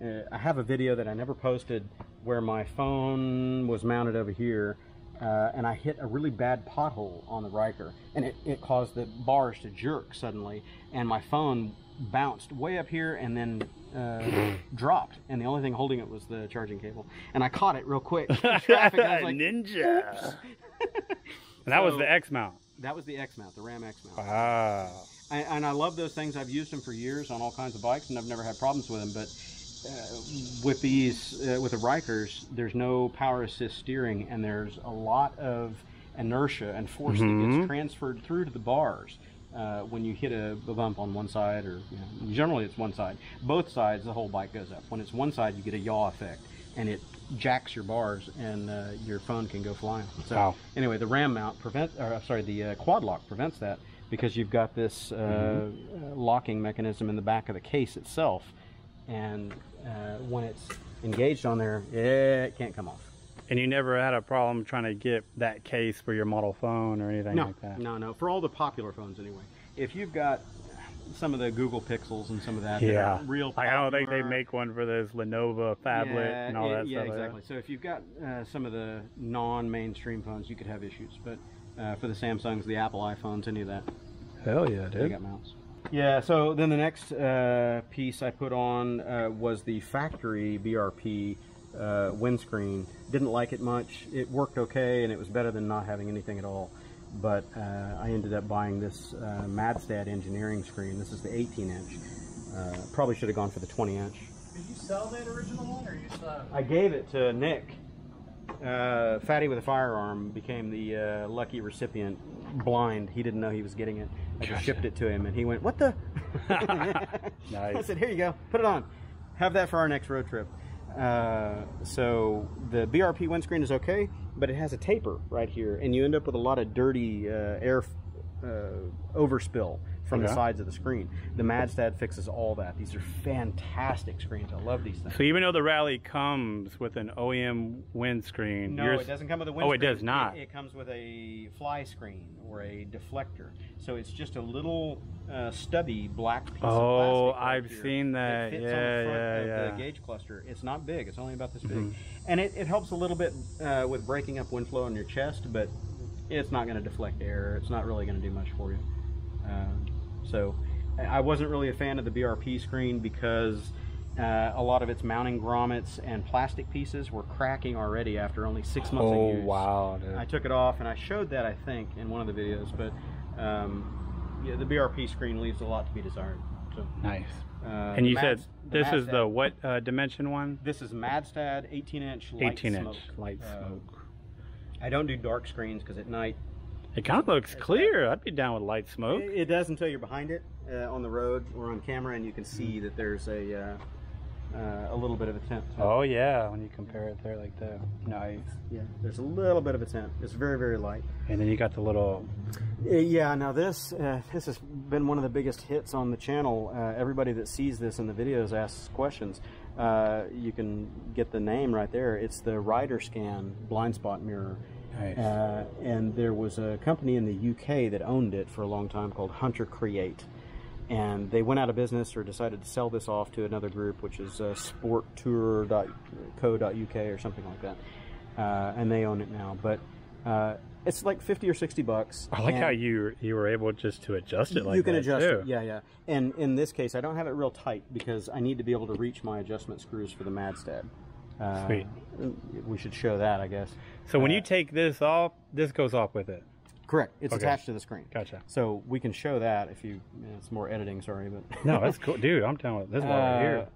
Speaker 4: uh, I have a video that I never posted where my phone was mounted over here, uh, and I hit a really bad pothole on the Ryker, and it, it caused the bars to jerk suddenly, and my phone bounced way up here and then uh, dropped, and the only thing holding it was the charging cable, and I caught it real quick. traffic, like,
Speaker 1: Ninja. and that was the X mount.
Speaker 4: that was the X mount, the Ram X mount.
Speaker 1: Wow.
Speaker 4: I, and I love those things. I've used them for years on all kinds of bikes, and I've never had problems with them. But uh, with these, uh, with the Rykers, there's no power assist steering, and there's a lot of inertia and force that
Speaker 1: Mhm.
Speaker 4: gets transferred through to the bars. Uh, when you hit a, a bump on one side, or you know, generally it's one side. Both sides, the whole bike goes up. When it's one side, you get a yaw effect. and it jacks your bars, and uh, your phone can go flying. So
Speaker 1: Wow.
Speaker 4: anyway, the RAM mount prevents, or sorry, the uh, quad lock prevents that because you've got this uh, uh, locking mechanism in the back of the case itself, and uh, when it's engaged on there, it can't come off.
Speaker 1: And you never had a problem trying to get that case for your model phone or anything
Speaker 4: No,
Speaker 1: like that.
Speaker 4: no, no. For all the popular phones, anyway. If you've got some of the Google Pixels and some of that,
Speaker 1: Yeah.
Speaker 4: real.
Speaker 1: Like, I don't think they make one for this Lenovo phablet
Speaker 4: yeah,
Speaker 1: and all
Speaker 4: yeah,
Speaker 1: that
Speaker 4: yeah,
Speaker 1: stuff. like that.
Speaker 4: exactly. So if you've got uh, some of the non-mainstream phones, you could have issues. But uh, for the Samsungs, the Apple iPhones, any of that,
Speaker 1: Hell yeah,
Speaker 4: they
Speaker 1: dude.
Speaker 4: got mounts. Yeah. So then the next uh, piece I put on uh, was the factory BRP uh, windscreen. Didn't like it much. It worked okay, and it was better than not having anything at all. But uh, I ended up buying this uh, Madstad engineering screen. This is the 18 inch. Uh, probably should have gone for the 20 inch.
Speaker 5: Did you sell that original one, or you saw?
Speaker 4: I gave it to Nick. Uh, Fatty with a firearm became the uh, lucky recipient. Blind, he didn't know he was getting it. I just
Speaker 1: Gotcha.
Speaker 4: shipped it to him, and he went, "What the?" I said, "Here you go. Put it on. Have that for our next road trip." Uh, so the BRP windscreen is okay, but it has a taper right here, and you end up with a lot of dirty uh, air uh, overspill from the sides of the screen. The Madstad fixes all that. These are fantastic screens. I love these things.
Speaker 1: So even though the Rally comes with an OEM windscreen,
Speaker 4: No,
Speaker 1: yours-
Speaker 4: it doesn't come with a windscreen.
Speaker 1: Oh, it does not.
Speaker 4: It, it comes with a fly screen or a deflector. So it's just a little uh, stubby black piece
Speaker 1: Oh,
Speaker 4: of plastic. right
Speaker 1: I've
Speaker 4: here
Speaker 1: seen
Speaker 4: that
Speaker 1: that.
Speaker 4: fits
Speaker 1: Yeah,
Speaker 4: on the front
Speaker 1: yeah,
Speaker 4: of
Speaker 1: yeah.
Speaker 4: The gauge cluster. It's not big. It's only about this big, and it, it helps a little bit uh, with breaking up wind flow in your chest, but it's not going to deflect air. It's not really going to do much for you. Um, so I I wasn't really a fan of the BRP screen because uh, a lot of its mounting grommets and plastic pieces were cracking already after only six months
Speaker 1: Oh
Speaker 4: of use.
Speaker 1: wow, dude.
Speaker 4: I took it off and I showed that I think in one of the videos, but um, yeah, the BRP screen leaves a lot to be desired. So,
Speaker 1: nice.
Speaker 4: uh,
Speaker 1: And
Speaker 4: the
Speaker 1: you said
Speaker 4: Mads- the
Speaker 1: this is the what uh, dimension one?
Speaker 4: This is Madstad 18 inch light
Speaker 1: 18
Speaker 4: smoke.
Speaker 1: inch light
Speaker 4: Uh,
Speaker 1: smoke.
Speaker 4: I don't do dark screens because at night
Speaker 1: It kind of looks clear. I'd be down with light smoke.
Speaker 4: It, it does until you're behind it uh, on the road or on camera, and you can see that there's a uh, uh, a little bit of a tint.
Speaker 1: Oh yeah, when you compare it there like that. Nice.
Speaker 4: yeah, there's a little bit of a tint. It's very very light.
Speaker 1: And then you got the little
Speaker 4: Uh, yeah, now this uh, this has been one of the biggest hits on the channel. Uh, everybody that sees this in the videos asks questions. Uh, you can get the name right there. It's the Rider Scan blind spot mirror.
Speaker 1: Nice.
Speaker 4: Uh, and there was a company in the UK that owned it for a long time called Hunter Create. And they went out of business or decided to sell this off to another group, which is uh, sporttour.co.uk or something like that. Uh, and they own it now. But uh, it's like 50 or 60 bucks.
Speaker 1: I like how you you were able just to adjust it like
Speaker 4: you can
Speaker 1: that,
Speaker 4: adjust
Speaker 1: too.
Speaker 4: it. Yeah, yeah. And in this case, I don't have it real tight because I need to be able to reach my adjustment screws for the Madstad. Uh,
Speaker 1: Sweet.
Speaker 4: We should show that, I guess.
Speaker 1: So when
Speaker 4: Uh,
Speaker 1: you take this off, this goes off with it.
Speaker 4: Correct. It's
Speaker 1: Okay.
Speaker 4: attached to the screen.
Speaker 1: Gotcha.
Speaker 4: So we can show that if you. It's more editing, sorry, but
Speaker 1: No, that's cool, dude. I'm telling you, this one right
Speaker 4: Uh,
Speaker 1: here.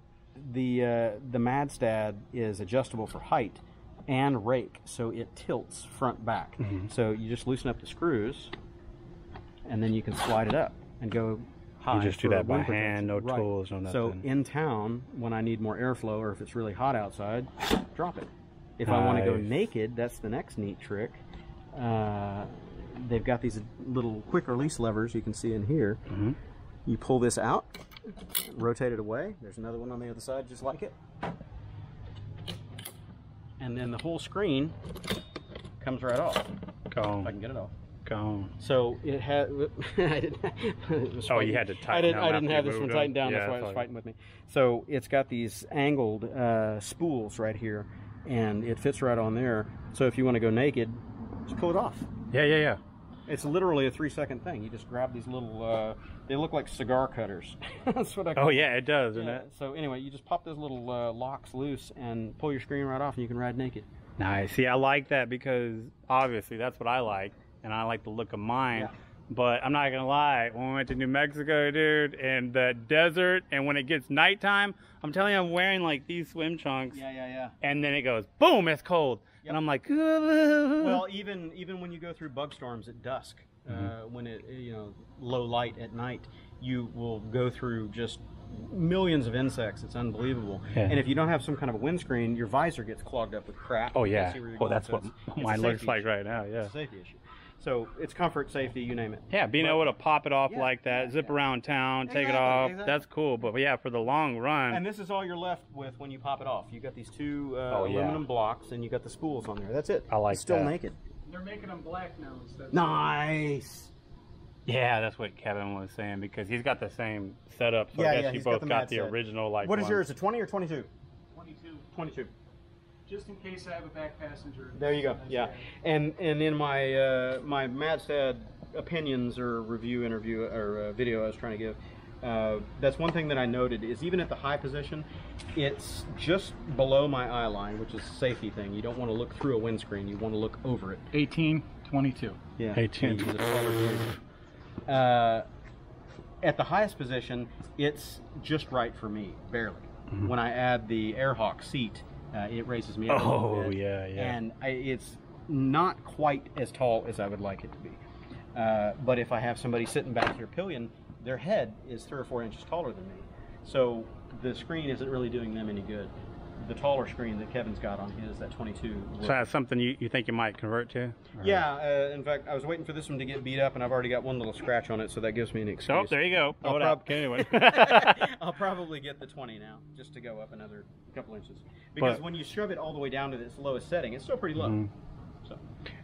Speaker 4: The uh, the Madstad is adjustable for height and rake, so it tilts front back.
Speaker 1: Mm-hmm.
Speaker 4: So you just loosen up the screws, and then you can slide it up and go high.
Speaker 1: just do that by
Speaker 4: wind protection.
Speaker 1: hand, no
Speaker 4: Right.
Speaker 1: tools, no nothing.
Speaker 4: So in town, when I need more airflow, or if it's really hot outside, drop it. If I want to go naked, that's the next neat trick. Uh, they've got these little quick release levers you can see in here.
Speaker 1: Mhm.
Speaker 4: You pull this out, rotate it away. There's another one on the other side just like it. And then the whole screen comes right off. If I can get it off.
Speaker 1: Gone.
Speaker 4: So it had. I didn't. it
Speaker 1: Oh, you had to tighten
Speaker 4: I didn't. I didn't have this one
Speaker 1: moved
Speaker 4: tightened down.
Speaker 1: Yeah,
Speaker 4: that's why it was fighting with me. So it's got these angled uh, spools right here, and it fits right on there. So if you want to go naked, just pull it off.
Speaker 1: Yeah, yeah, yeah.
Speaker 4: It's literally a three-second thing. You just grab these little. Uh, they look like cigar cutters. that's what I.
Speaker 1: Oh yeah, it does, doesn't
Speaker 4: Yeah,
Speaker 1: it?
Speaker 4: So anyway, you just pop those little uh, locks loose and pull your screen right off, and you can ride naked.
Speaker 1: Nice. See, I like that because obviously that's what I like, and I like the look of mine.
Speaker 4: Yeah.
Speaker 1: But I'm not gonna lie, when we went to New Mexico, dude, and the desert, and when it gets nighttime, I'm telling you, I'm wearing like these swim trunks,
Speaker 4: Yeah, yeah, yeah.
Speaker 1: and then it goes boom, it's cold,
Speaker 4: Yep.
Speaker 1: and I'm like,
Speaker 4: well, even even when you go through bug storms at dusk,
Speaker 1: Mm-hmm.
Speaker 4: uh, when it you know low light at night, you will go through just millions of insects. It's unbelievable.
Speaker 1: Yeah.
Speaker 4: And if you don't have some kind of a windscreen, your visor gets clogged up with crap.
Speaker 1: Oh yeah.
Speaker 4: see where you're
Speaker 1: Well,
Speaker 4: going,
Speaker 1: that's what
Speaker 4: it's- it's a
Speaker 1: mine looks like right now. Yeah.
Speaker 4: Safety issue. So it's comfort, safety, you name it.
Speaker 1: Yeah, being
Speaker 4: But-
Speaker 1: able to pop it off
Speaker 4: Yeah,
Speaker 1: like that,
Speaker 4: yeah,
Speaker 1: zip
Speaker 4: yeah.
Speaker 1: around town, take it off.
Speaker 4: exactly.
Speaker 1: That's cool. But yeah, for the long run,
Speaker 4: And this is all you're left with when you pop it off. You got these two uh,
Speaker 1: Oh, yeah.
Speaker 4: aluminum blocks, and you got the spools on there. That's it.
Speaker 1: I like
Speaker 4: it's still
Speaker 1: that.
Speaker 4: naked.
Speaker 5: They're making them black now instead.
Speaker 4: Nice.
Speaker 1: yeah, that's what Kevin was saying because he's got the same setup. So
Speaker 4: Yeah,
Speaker 1: I guess
Speaker 4: yeah,
Speaker 1: you
Speaker 4: he's got
Speaker 1: both
Speaker 4: the
Speaker 1: got the original like.
Speaker 4: What is
Speaker 1: one.
Speaker 4: yours? A 20 or 22?
Speaker 5: 22.
Speaker 4: 22.
Speaker 5: Just in case I have a back passenger.
Speaker 4: There you go.
Speaker 5: That's
Speaker 4: Yeah,
Speaker 5: right.
Speaker 4: and and in my uh, my Madstad opinions or review interview or uh, video I was trying to give, uh, that's one thing that I noted is even at the high position, it's just below my eye line, which is a safety thing. You don't want to look through a windscreen. You want to look over it.
Speaker 5: 18, 22.
Speaker 4: Yeah.
Speaker 1: 18.
Speaker 4: Use a taller screen. Uh, at the highest position, it's just right for me, barely.
Speaker 1: Mm-hmm.
Speaker 4: When I add the Airhawk seat, uh, it raises me up a
Speaker 1: Oh,
Speaker 4: little bit.
Speaker 1: yeah, yeah.
Speaker 4: And I, it's not quite as tall as I would like it to be. Uh, but if I have somebody sitting back here pillion, their head is three or four inches taller than me. So the screen isn't really doing them any good. The taller screen that Kevin's got on his, that 22.
Speaker 1: So that's something you, you think you might convert to? Or-
Speaker 4: Yeah, uh, in fact, I was waiting for this one to get beat up, and I've already got one little scratch on it, so that gives me an excuse.
Speaker 1: So there you go.
Speaker 4: I'll prob-
Speaker 1: Anyway.
Speaker 4: I'll probably get the 20 now, just to go up another couple inches. Because
Speaker 1: But-
Speaker 4: when you shove it all the way down to its lowest setting, it's still pretty low.
Speaker 1: Mhm.
Speaker 4: So,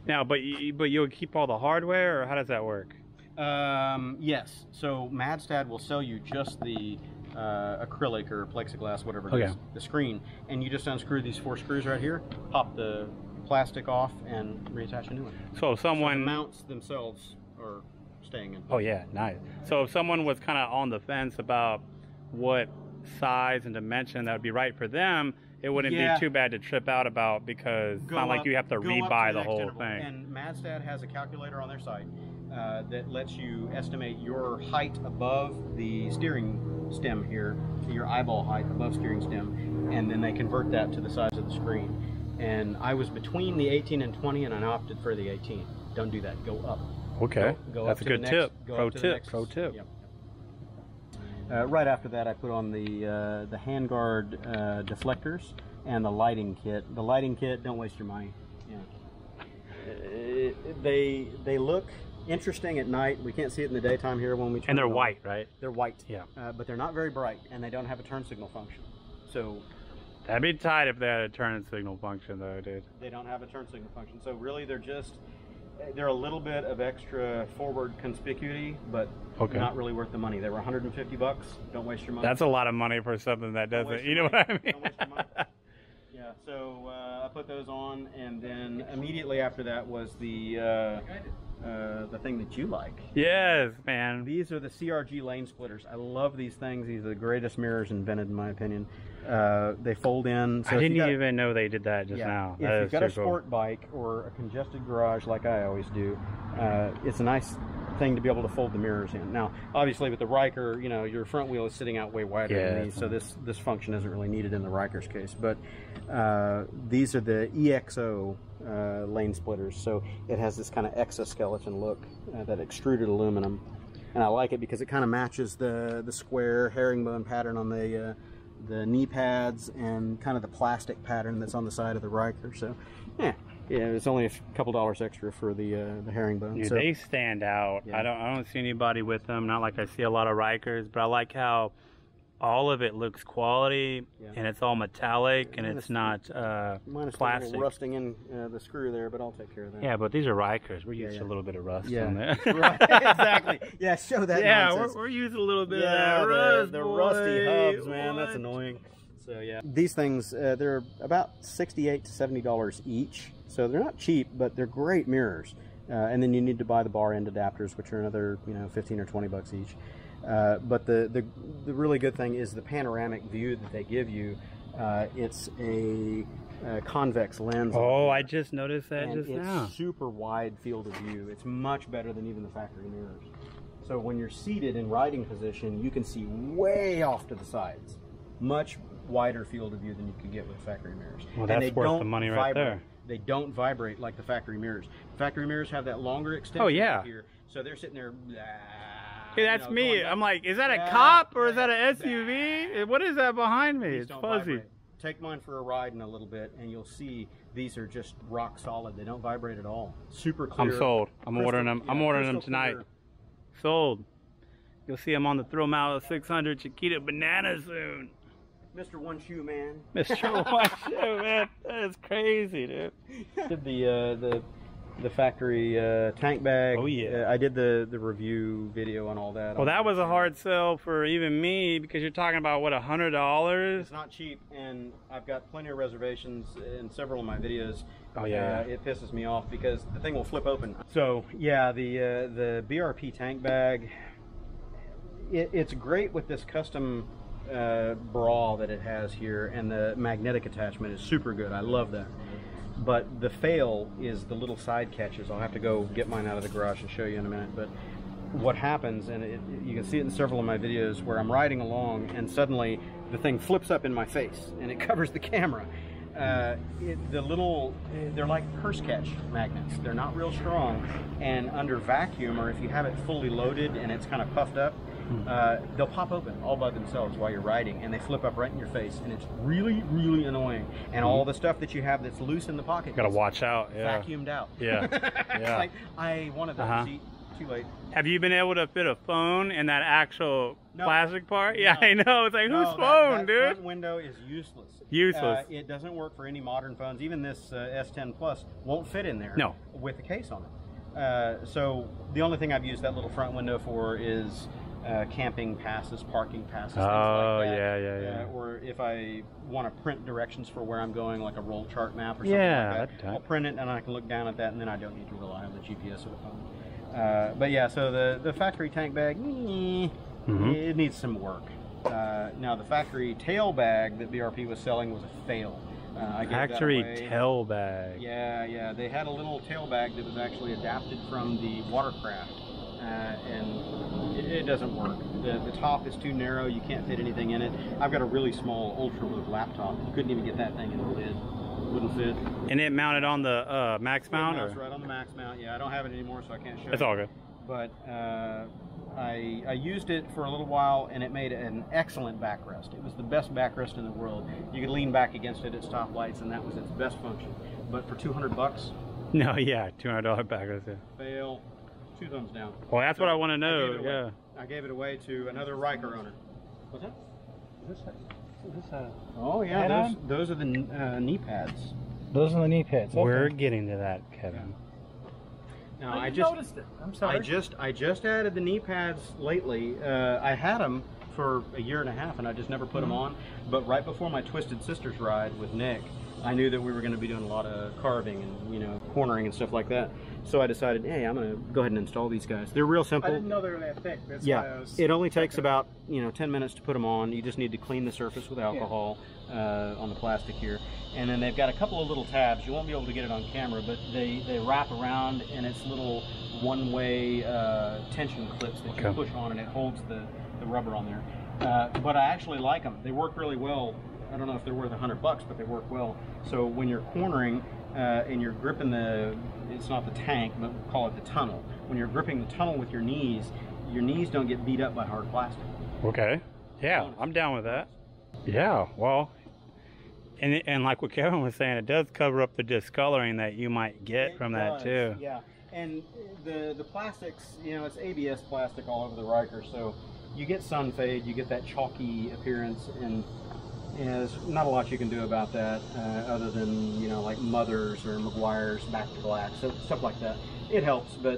Speaker 1: now, but you, but you'll keep all the hardware, or how does that work?
Speaker 4: um, yes. So Madstad will sell you just the uh, acrylic or plexiglass, whatever it is,
Speaker 1: Okay.
Speaker 4: the screen, and you just unscrew these four screws right here, pop the plastic off, and reattach a new one.
Speaker 1: So if
Speaker 4: So the
Speaker 1: someone,
Speaker 4: mounts themselves are staying in.
Speaker 1: oh yeah, nice. So if someone was kind of on the fence about what size and dimension that would be right for them, it wouldn't
Speaker 4: Yeah.
Speaker 1: be too bad to trip out about because it's
Speaker 4: Go
Speaker 1: not like you have to
Speaker 4: go up
Speaker 1: rebuy
Speaker 4: to
Speaker 1: the
Speaker 4: next
Speaker 1: whole
Speaker 4: interval.
Speaker 1: thing.
Speaker 4: And Madstad has a calculator on their site uh, that lets you estimate your height above the steering stem here, your eyeball height above steering stem, and then they convert that to the size of the screen. And I was between the 18 and 20, and I opted for the 18. Don't do that. Go up.
Speaker 1: okay,
Speaker 4: Go, go
Speaker 1: that's a good
Speaker 4: the
Speaker 1: tip. Pro
Speaker 4: up to the
Speaker 1: tip.
Speaker 4: next-
Speaker 1: Pro tip.
Speaker 4: Yep. Uh, right after that, I put on the uh, the handguard uh, deflectors and the lighting kit. The lighting kit, don't waste your money. Yeah. Uh, they they look interesting at night. We can't see it in the daytime here when we turn
Speaker 1: And they're
Speaker 4: on.
Speaker 1: white, right?
Speaker 4: They're white.
Speaker 1: Yeah.
Speaker 4: Uh, but they're not very bright, and they don't have a turn signal function. So
Speaker 1: That'd be tight if they had a turn signal function, though, dude.
Speaker 4: they don't have a turn signal function. So really, they're just they're a little bit of extra forward conspicuity, but
Speaker 1: Okay.
Speaker 4: not really worth the money. They were 150 bucks. Don't waste your money.
Speaker 1: That's a lot of money for something that doesn't. You know what I mean?
Speaker 4: Don't waste your money. Yeah. So uh, I put those on, and then immediately after that was the uh, uh, the thing that you like.
Speaker 1: yes, man.
Speaker 4: These are the CRG lane splitters. I love these things. These are the greatest mirrors invented, in my opinion. Uh, they fold in. So
Speaker 1: I didn't
Speaker 4: got-
Speaker 1: even know they did that just
Speaker 4: yeah.
Speaker 1: now.
Speaker 4: If
Speaker 1: That
Speaker 4: you've got a
Speaker 1: super cool.
Speaker 4: sport bike or a congested garage like I always do, uh, it's a nice thing to be able to fold the mirrors in. Now, obviously, with the Ryker, you know, your front wheel is sitting out way wider
Speaker 1: Yeah,
Speaker 4: than these, so this this function isn't really needed in the Ryker's case. But uh, these are the EXO uh, lane splitters, so it has this kind of exoskeleton look, uh, that extruded aluminum, and I like it because it kind of matches the the square herringbone pattern on the uh, the knee pads and kind of the plastic pattern that's on the side of the Ryker. So, yeah, yeah, it's only a couple dollars extra for the uh, the herringbone.
Speaker 1: Dude,
Speaker 4: so,
Speaker 1: they stand out.
Speaker 4: Yeah.
Speaker 1: I don't. I don't see anybody with them. Not like I see a lot of Rykers, but I like how all of it looks quality
Speaker 4: Yeah.
Speaker 1: and it's all metallic and it's not uh,
Speaker 4: minus the
Speaker 1: plastic.
Speaker 4: little rusting in uh, the screw there, but I'll take care of that.
Speaker 1: Yeah, but these are Rykers. We're
Speaker 4: Yeah,
Speaker 1: used
Speaker 4: yeah.
Speaker 1: a little bit of rust
Speaker 4: Yeah.
Speaker 1: on there.
Speaker 4: right, exactly. Yeah, show that.
Speaker 1: yeah, we're, we're using a little bit
Speaker 4: yeah,
Speaker 1: of that
Speaker 4: the,
Speaker 1: rust.
Speaker 4: the
Speaker 1: boy.
Speaker 4: rusty hubs, man. That's annoying. So yeah, these things uh, they're about sixty-eight to seventy dollars each. So they're not cheap, but they're great mirrors. Uh, and then you need to buy the bar end adapters, which are another you know fifteen or twenty bucks each. Uh, but the, the the really good thing is the panoramic view that they give you. Uh, it's a, uh convex lens.
Speaker 1: Oh, I just noticed that
Speaker 4: and
Speaker 1: just
Speaker 4: it's
Speaker 1: now.
Speaker 4: super wide field of view. It's much better than even the factory mirrors. So when you're seated in riding position, you can see way off to the sides. Much wider field of view than you could get with factory mirrors.
Speaker 1: Well,
Speaker 4: And
Speaker 1: that's
Speaker 4: they
Speaker 1: worth the
Speaker 4: don't
Speaker 1: money right
Speaker 4: vibrate.
Speaker 1: there.
Speaker 4: They don't vibrate like the factory mirrors. Factory mirrors have that longer extension
Speaker 1: Oh, yeah.
Speaker 4: here, so they're sitting there.
Speaker 1: Hey, that's
Speaker 4: know,
Speaker 1: me. I'm like, is that a
Speaker 4: Yeah,
Speaker 1: cop or is that an SUV? What is that behind me?
Speaker 4: These
Speaker 1: It's fuzzy.
Speaker 4: vibrate. Take mine for a ride in a little bit, and you'll see these are just rock solid. They don't vibrate at all. Super clear.
Speaker 1: I'm sold. I'm
Speaker 4: crystal-
Speaker 1: ordering them. I'm ordering them tonight.
Speaker 4: clear.
Speaker 1: Sold. You'll see them on the Thrill Mile 600 Chiquita Banana soon.
Speaker 4: Mr. One Shoe Man.
Speaker 1: Mr. One Shoe man. That is crazy, dude.
Speaker 4: did the uh, the the factory uh, tank bag.
Speaker 1: Oh, yeah.
Speaker 4: Uh, I did the the review video on all that.
Speaker 1: Well, that was a hard sell for even me because you're talking about, what, a $100?
Speaker 4: It's not cheap, and I've got plenty of reservations in several of my videos.
Speaker 1: Oh, yeah,
Speaker 4: Uh, it pisses me off because the thing will flip open. So yeah, the uh, the BRP tank bag. It, it's great with this custom uh, bra that it has here, and the magnetic attachment is super good. I love that. But the fail is the little side catches. I'll have to go get mine out of the garage and show you in a minute. But what happens, and it, you can see it in several of my videos, where I'm riding along and suddenly the thing flips up in my face and it covers the camera. Uh, it, the little, they're like purse catch magnets. They're not real strong, and under vacuum, or if you have it fully loaded and it's kind of puffed up, uh, they'll pop open all by themselves while you're riding, and they flip up right in your face, and it's really, really annoying. And all the stuff that you have that's loose in the pocket,
Speaker 1: Got to watch out. Yeah.
Speaker 4: vacuumed out.
Speaker 1: Yeah. Yeah.
Speaker 4: like I wanted that
Speaker 1: Uh-huh.
Speaker 4: Too late.
Speaker 1: Have you been able to fit a phone in that actual
Speaker 4: No.
Speaker 1: plastic part? Yeah,
Speaker 4: No.
Speaker 1: I know. It's like,
Speaker 4: No,
Speaker 1: whose
Speaker 4: that-
Speaker 1: phone,
Speaker 4: that
Speaker 1: dude?
Speaker 4: front window is useless.
Speaker 1: Useless.
Speaker 4: Uh, it doesn't work for any modern phones. Even this uh, S10 Plus won't fit in there.
Speaker 1: No.
Speaker 4: With the case on it. Uh, so the only thing I've used that little front window for is uh, camping passes, parking passes, things
Speaker 1: Oh,
Speaker 4: like that.
Speaker 1: yeah, yeah, yeah.
Speaker 4: Uh, or if I want to print directions for where I'm going, like a roll chart map or something
Speaker 1: Yeah,
Speaker 4: like
Speaker 1: that'd
Speaker 4: that. I'll print it and I can look down at that, and then I don't need to rely on the GPS of the phone. Uh, but yeah, so the the factory tank bag, eh,
Speaker 1: Mhm.
Speaker 4: it needs some work. Uh, now the factory tail bag that BRP was selling was a fail. Uh, that
Speaker 1: Factory tail bag.
Speaker 4: Yeah, yeah. They had a little tail bag that was actually adapted from the watercraft, and it, it doesn't work. The, the top is too narrow. You can't fit anything in it. I've got a really small ultrabook laptop. You couldn't even get that thing in the lid. Wouldn't fit.
Speaker 1: And it mounted on the uh, max mount?
Speaker 4: It mounts
Speaker 1: Or?
Speaker 4: right on the max mount. Yeah, I don't have it anymore, so I can't show.
Speaker 1: It's all good.
Speaker 4: But uh, I, I used it for a little while, and it made an excellent backrest. It was the best backrest in the world. You could lean back against it at stoplights, and that was its best function. But for 200 bucks,
Speaker 1: No, yeah, $200 backers. Yeah.
Speaker 4: fail. Two thumbs down.
Speaker 1: Well, that's what I want to know.
Speaker 4: gave it away.
Speaker 1: Yeah.
Speaker 4: I gave it away to another Ryker owner. What's that?
Speaker 5: Is this, is this a,
Speaker 4: Oh yeah, those those are the uh, knee pads.
Speaker 5: those are the knee pads. Okay.
Speaker 1: We're getting to that, Kevin.
Speaker 4: Now
Speaker 5: I,
Speaker 4: I
Speaker 5: just
Speaker 4: just
Speaker 5: noticed it. I'm sorry.
Speaker 4: I just I just added the knee pads lately. Uh, I had them for a year and a half, and I just never put them on. But right before my Twisted Sisters ride with Nick, I knew that we were going to be doing a lot of carving and you know cornering and stuff like that. So I decided, hey, I'm going to go ahead and install these guys. They're real simple.
Speaker 5: I didn't know they were that thick. That's why I
Speaker 4: Yeah,
Speaker 5: was
Speaker 4: it only takes
Speaker 5: checking.
Speaker 4: about you know 10 minutes to put them on. You just need to clean the surface with alcohol uh, on the plastic here, and then they've got a couple of little tabs. You won't be able to get it on camera, but they they wrap around and it's little one-way uh, tension clips that you push on, and it holds the the rubber on there. Uh, but I actually like them. They work really well. I don't know if they're worth a hundred bucks, but they work well. So when you're cornering uh, and you're gripping the, it's not the tank, but we'll call it the tunnel. When you're gripping the tunnel with your knees, your knees don't get beat up by hard plastic.
Speaker 1: Okay. Yeah, I'm down with that. Yeah, well, and and like what Kevin was saying, it does cover up the discoloring that you might get
Speaker 4: It
Speaker 1: from that too.
Speaker 4: Yeah, and the the plastics, you know, it's ABS plastic all over the Ryker, so you get sun fade, you get that chalky appearance, and you there's not a lot you can do about that uh, other than you know like Mothers or Meguiar's Back to Black, so stuff like that. It helps, but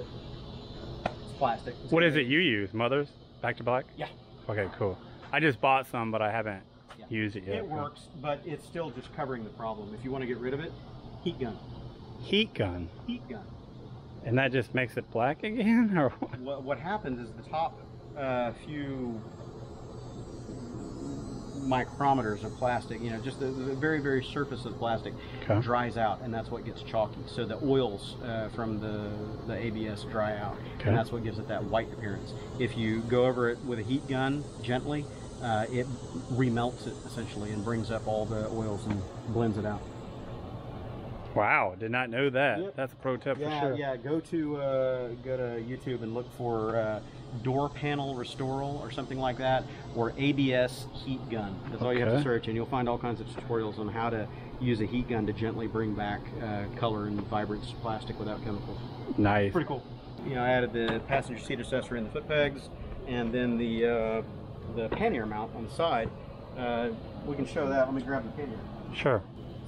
Speaker 4: it's plastic. It's
Speaker 1: What is it you use? Mothers? Back to black?
Speaker 4: Yeah.
Speaker 1: Okay, cool. I just bought some, but I haven't
Speaker 4: Yeah.
Speaker 1: used it yet.
Speaker 4: It works, but it's still just covering the problem. If you want to get rid of it, heat gun.
Speaker 1: Heat gun,
Speaker 4: Heat gun.
Speaker 1: and that just makes it black again, or what?
Speaker 4: what, what happens is the top uh, few micrometers of plastic, you know, just the, the very, very surface of plastic
Speaker 1: Okay.
Speaker 4: dries out, and that's what gets chalky. So the oils uh, from the, the ABS dry out,
Speaker 1: Okay.
Speaker 4: and that's what gives it that white appearance. If you go over it with a heat gun gently, uh, it remelts it essentially and brings up all the oils and blends it out.
Speaker 1: Wow, did not know that.
Speaker 4: Yep.
Speaker 1: That's a pro tip
Speaker 4: Yeah,
Speaker 1: for sure.
Speaker 4: yeah. Go to uh, go to YouTube and look for uh, door panel restoral or something like that, or ABS heat gun. That's all you have to search, and you'll find all kinds of tutorials on how to use a heat gun to gently bring back uh, color and vibrance plastic without chemicals.
Speaker 1: Nice.
Speaker 4: Pretty cool. You know, I added the passenger seat accessory and the foot pegs, and then the uh, the pannier mount on the side. Uh, we can show that. Let me grab the pannier.
Speaker 1: Sure.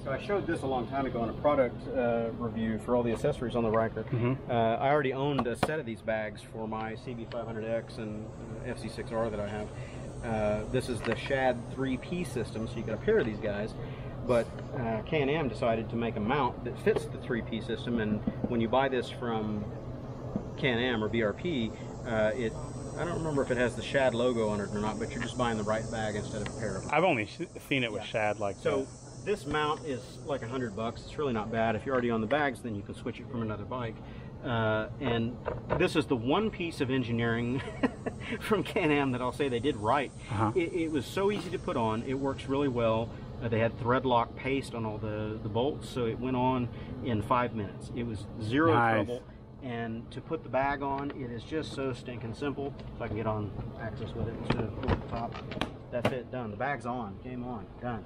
Speaker 4: So I showed this a long time ago in a product uh, review for all the accessories on the Ryker.
Speaker 1: Mhm.
Speaker 4: Uh, I already owned a set of these bags for my CB500X and uh, FZ6R that I have. Uh, this is the Shad 3P system, so you get a pair of these guys. But uh, Can-Am decided to make a mount that fits the 3P system, and when you buy this from Can-Am or BRP, uh, it I don't remember if it has the Shad logo on it or not, but you're just buying the right bag instead of a pair of them.
Speaker 1: I've only seen it with
Speaker 4: Yeah.
Speaker 1: shad like
Speaker 4: So this mount is like a hundred bucks. It's really not bad. If you're already on the bags, then you can switch it from another bike. Uh, and this is the one piece of engineering from Can-Am that I'll say they did right.
Speaker 1: Uh-huh.
Speaker 4: It, it was so easy to put on. It works really well. Uh, they had thread lock paste on all the, the bolts, so it went on in five minutes. It was zero
Speaker 1: Nice.
Speaker 4: trouble. And to put the bag on, it is just so stinking simple. If I can get on access with it instead of the top. That's it, done. The bag's on, game on, done.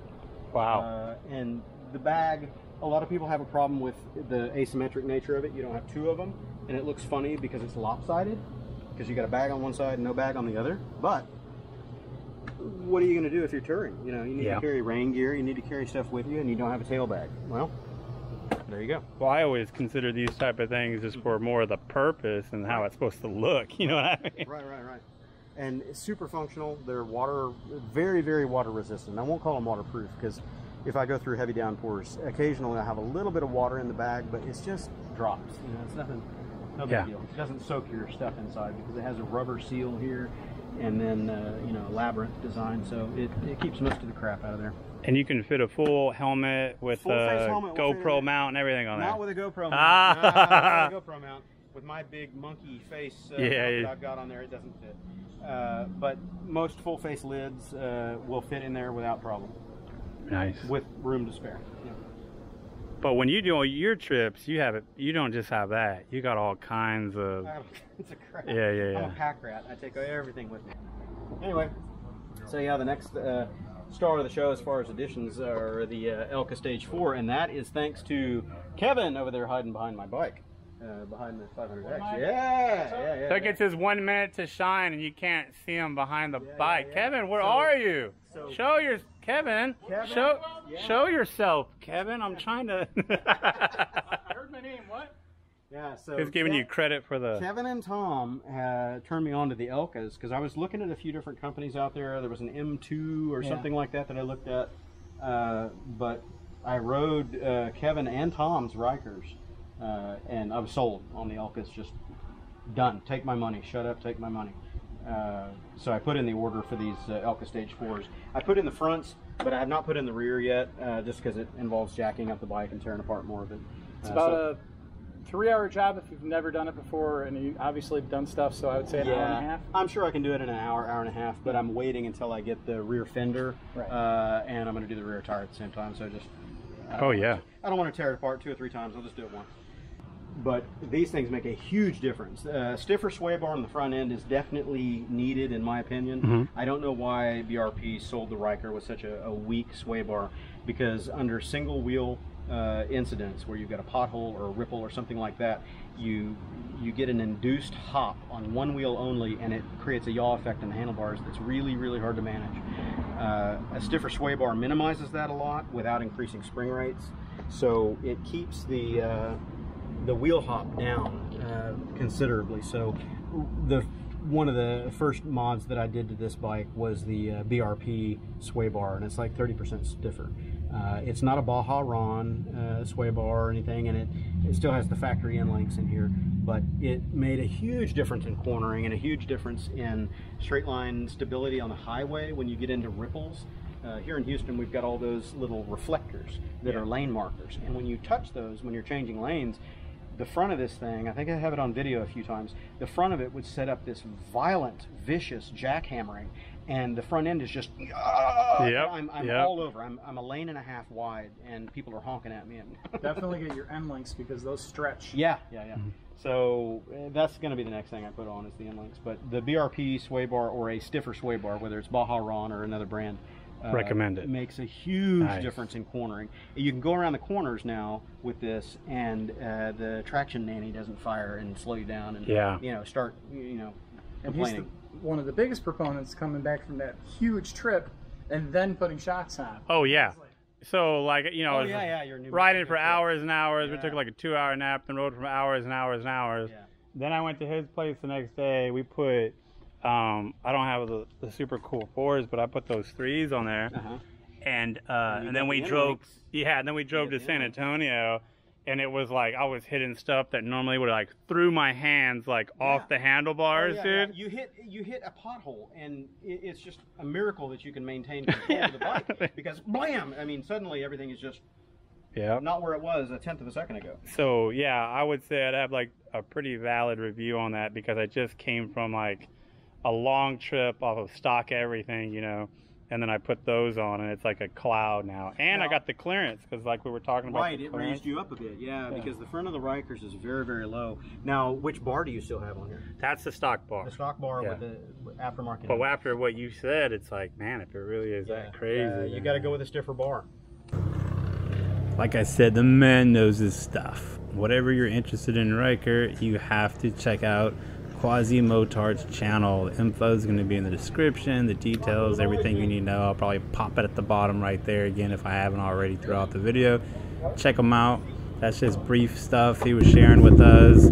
Speaker 1: Wow.
Speaker 4: Uh, and the bag, a lot of people have a problem with the asymmetric nature of it. You don't have two of them, and it looks funny because it's lopsided, because you got a bag on one side and no bag on the other. But what are you going to do if you're touring? You know, you need
Speaker 1: Yeah.
Speaker 4: to carry rain gear, you need to carry stuff with you, and you don't have a tail bag. Well, there you go.
Speaker 1: well, I always consider these type of things just for more of the purpose and how it's supposed to look. You know what I mean?
Speaker 4: Right, right, right. And super functional. They're water, very, very water resistant. I won't call them waterproof because if I go through heavy downpours, occasionally I have a little bit of water in the bag, but it's just drops. You know, it's nothing, no big
Speaker 1: Yeah.
Speaker 4: deal. It doesn't soak your stuff inside because it has a rubber seal here and then, uh, you know, a labyrinth design. So it, it keeps most of the crap out of there.
Speaker 1: And you can fit a full helmet with
Speaker 4: Full
Speaker 1: a
Speaker 4: helmet will fit in
Speaker 1: GoPro mount and everything on
Speaker 4: Not with a GoPro mount.
Speaker 1: Ah.
Speaker 4: Not with a GoPro mount. With my big monkey face uh,
Speaker 1: Yeah,
Speaker 4: that
Speaker 1: yeah.
Speaker 4: I've got on there, it doesn't fit. Uh, but most full face lids uh, will fit in there without problem,
Speaker 1: Nice.
Speaker 4: with room to spare. Yeah.
Speaker 1: But when you do your trips, you have it. You don't just have that. You got all kinds of.
Speaker 4: It's a crap.
Speaker 1: Yeah, yeah,
Speaker 4: I'm
Speaker 1: yeah.
Speaker 4: a pack rat. I take everything with me. Anyway, so yeah, the next uh, star of the show as far as additions are the uh, Elka Stage 4, and that is thanks to Kevin over there hiding behind my bike. Uh, behind the 500X. Yeah, yeah, yeah.
Speaker 1: Look,
Speaker 4: yeah.
Speaker 1: it's his one minute to shine, and you can't see him behind the
Speaker 4: Yeah,
Speaker 1: bike.
Speaker 4: yeah, yeah.
Speaker 1: Kevin, where
Speaker 4: So-
Speaker 1: are you?
Speaker 4: so-
Speaker 1: show your Kevin.
Speaker 4: Kevin?
Speaker 1: Show
Speaker 4: Yeah.
Speaker 1: show yourself, Kevin. I'm trying to.
Speaker 5: I heard my name. What?
Speaker 4: Yeah, so
Speaker 1: He's giving
Speaker 4: Kev-
Speaker 1: you credit for the.
Speaker 4: Kevin and Tom uh, turned me on to the Elkas because I was looking at a few different companies out there. There was an M2 or
Speaker 5: Yeah.
Speaker 4: something like that that I looked at, uh, but I rode uh, Kevin and Tom's Rykers, uh, and I was sold on the Elkas. Just done. Take my money. Shut up. Take my money. Uh, so I put in the order for these uh, Elka Stage 4s. I put in the fronts, but I have not put in the rear yet, uh, just because it involves jacking up the bike and tearing apart more of it.
Speaker 5: It's
Speaker 4: Uh,
Speaker 5: about
Speaker 4: so-
Speaker 5: a three-hour job if you've never done it before, and you obviously have done stuff. So I would say an hour and a half.
Speaker 4: I'm sure I can do it in an hour, hour and a half, but I'm waiting until I get the rear fender,
Speaker 5: Right.
Speaker 4: uh, and I'm going to do the rear tire at the same time. So just.
Speaker 1: Oh,
Speaker 4: wanna-
Speaker 1: yeah.
Speaker 4: I don't want to tear it apart two or three times. I'll just do it once. But these things make a huge difference. Uh, stiffer sway bar on the front end is definitely needed, in my opinion.
Speaker 1: Mhm.
Speaker 4: I don't know why BRP sold the Ryker with such a, a weak sway bar, because under single wheel uh, incidents where you've got a pothole or a ripple or something like that, you you get an induced hop on one wheel only, and it creates a yaw effect in the handlebars that's really really hard to manage. Uh, a stiffer sway bar minimizes that a lot without increasing spring rates, so it keeps the uh, the wheel hop down uh, considerably. So the one of the first mods that I did to this bike was the uh, BRP sway bar, and it's like 30% stiffer. Uh, it's not a Baja Ron uh, sway bar or anything, and it, it still has the factory end links in here, but it made a huge difference in cornering and a huge difference in straight line stability on the highway when you get into ripples. Uh, here in Houston, we've got all those little reflectors that are lane markers, and when you touch those when you're changing lanes, the front of this thing, I think I have it on video a few times, the front of it would set up this violent, vicious jackhammering. and the front end is just. "Ah!"
Speaker 1: Yep,
Speaker 4: I'm, I'm
Speaker 1: yep.
Speaker 4: all over. I'm, I'm a lane and a half wide, and people are honking at me. And
Speaker 5: Definitely get your end links because those stretch.
Speaker 4: yeah, yeah, yeah. So uh, that's going to be the next thing I put on is the end links. But the BRP sway bar or a stiffer sway bar, whether it's Baja Ron or another brand, uh,
Speaker 1: Recommend it.
Speaker 4: Makes a huge
Speaker 1: Nice.
Speaker 4: difference in cornering. You can go around the corners now with this, and uh, the traction nanny doesn't fire and slow you down, and
Speaker 1: Yeah.
Speaker 4: you know start you know
Speaker 5: And he's the, one of the biggest proponents coming back from that huge trip and then putting shocks on.
Speaker 1: Oh yeah. So like you know,
Speaker 4: Oh, yeah, yeah, your new
Speaker 1: riding for hours and hours. We took like a two-hour nap, then rode for hours and hours and hours.
Speaker 4: Yeah.
Speaker 1: Then I went to his place the next day. We put, um, I don't have the, the super cool fours, but I put those threes on there,
Speaker 4: Uh-huh.
Speaker 1: and uh,
Speaker 4: And
Speaker 1: and then we drove. Yeah, and then we drove
Speaker 4: Yeah,
Speaker 1: to San. Antonio, and it was like I was hitting stuff that normally would like threw my hands like off the handlebars,
Speaker 4: Oh, yeah,
Speaker 1: dude.
Speaker 4: yeah. You hit you hit a pothole, and it, it's just a miracle that you can maintain control of the bike because blam! I mean, suddenly everything is just
Speaker 1: Yeah.
Speaker 4: not where it was a tenth of a second ago.
Speaker 1: So yeah, I would say I'd have like a pretty valid review on that because I just came from like a long trip off of stock everything, you know, and then I put those on and it's like a cloud now. And I got the clearance because like we were talking about.
Speaker 4: Right,
Speaker 1: the
Speaker 4: it
Speaker 1: clearance.
Speaker 4: raised you up a bit, yeah,
Speaker 1: Yeah.
Speaker 4: because the front of the Rykers is very, very low. Now, which bar do you still have on here?
Speaker 1: That's the stock bar.
Speaker 4: The stock bar
Speaker 1: Yeah.
Speaker 4: with the aftermarket.
Speaker 1: But after what you said, it's like, man, if it really is
Speaker 4: Yeah,
Speaker 1: that crazy,
Speaker 4: yeah, you got to go with a stiffer bar.
Speaker 3: Like I said, the man knows his stuff. Whatever you're interested in Ryker, you have to check out QuasiMotard's channel. The info is going to be in the description, the details, everything you need to know. I'll probably pop it at the bottom right there again if I haven't already throughout the video. Check him out. That's just brief stuff he was sharing with us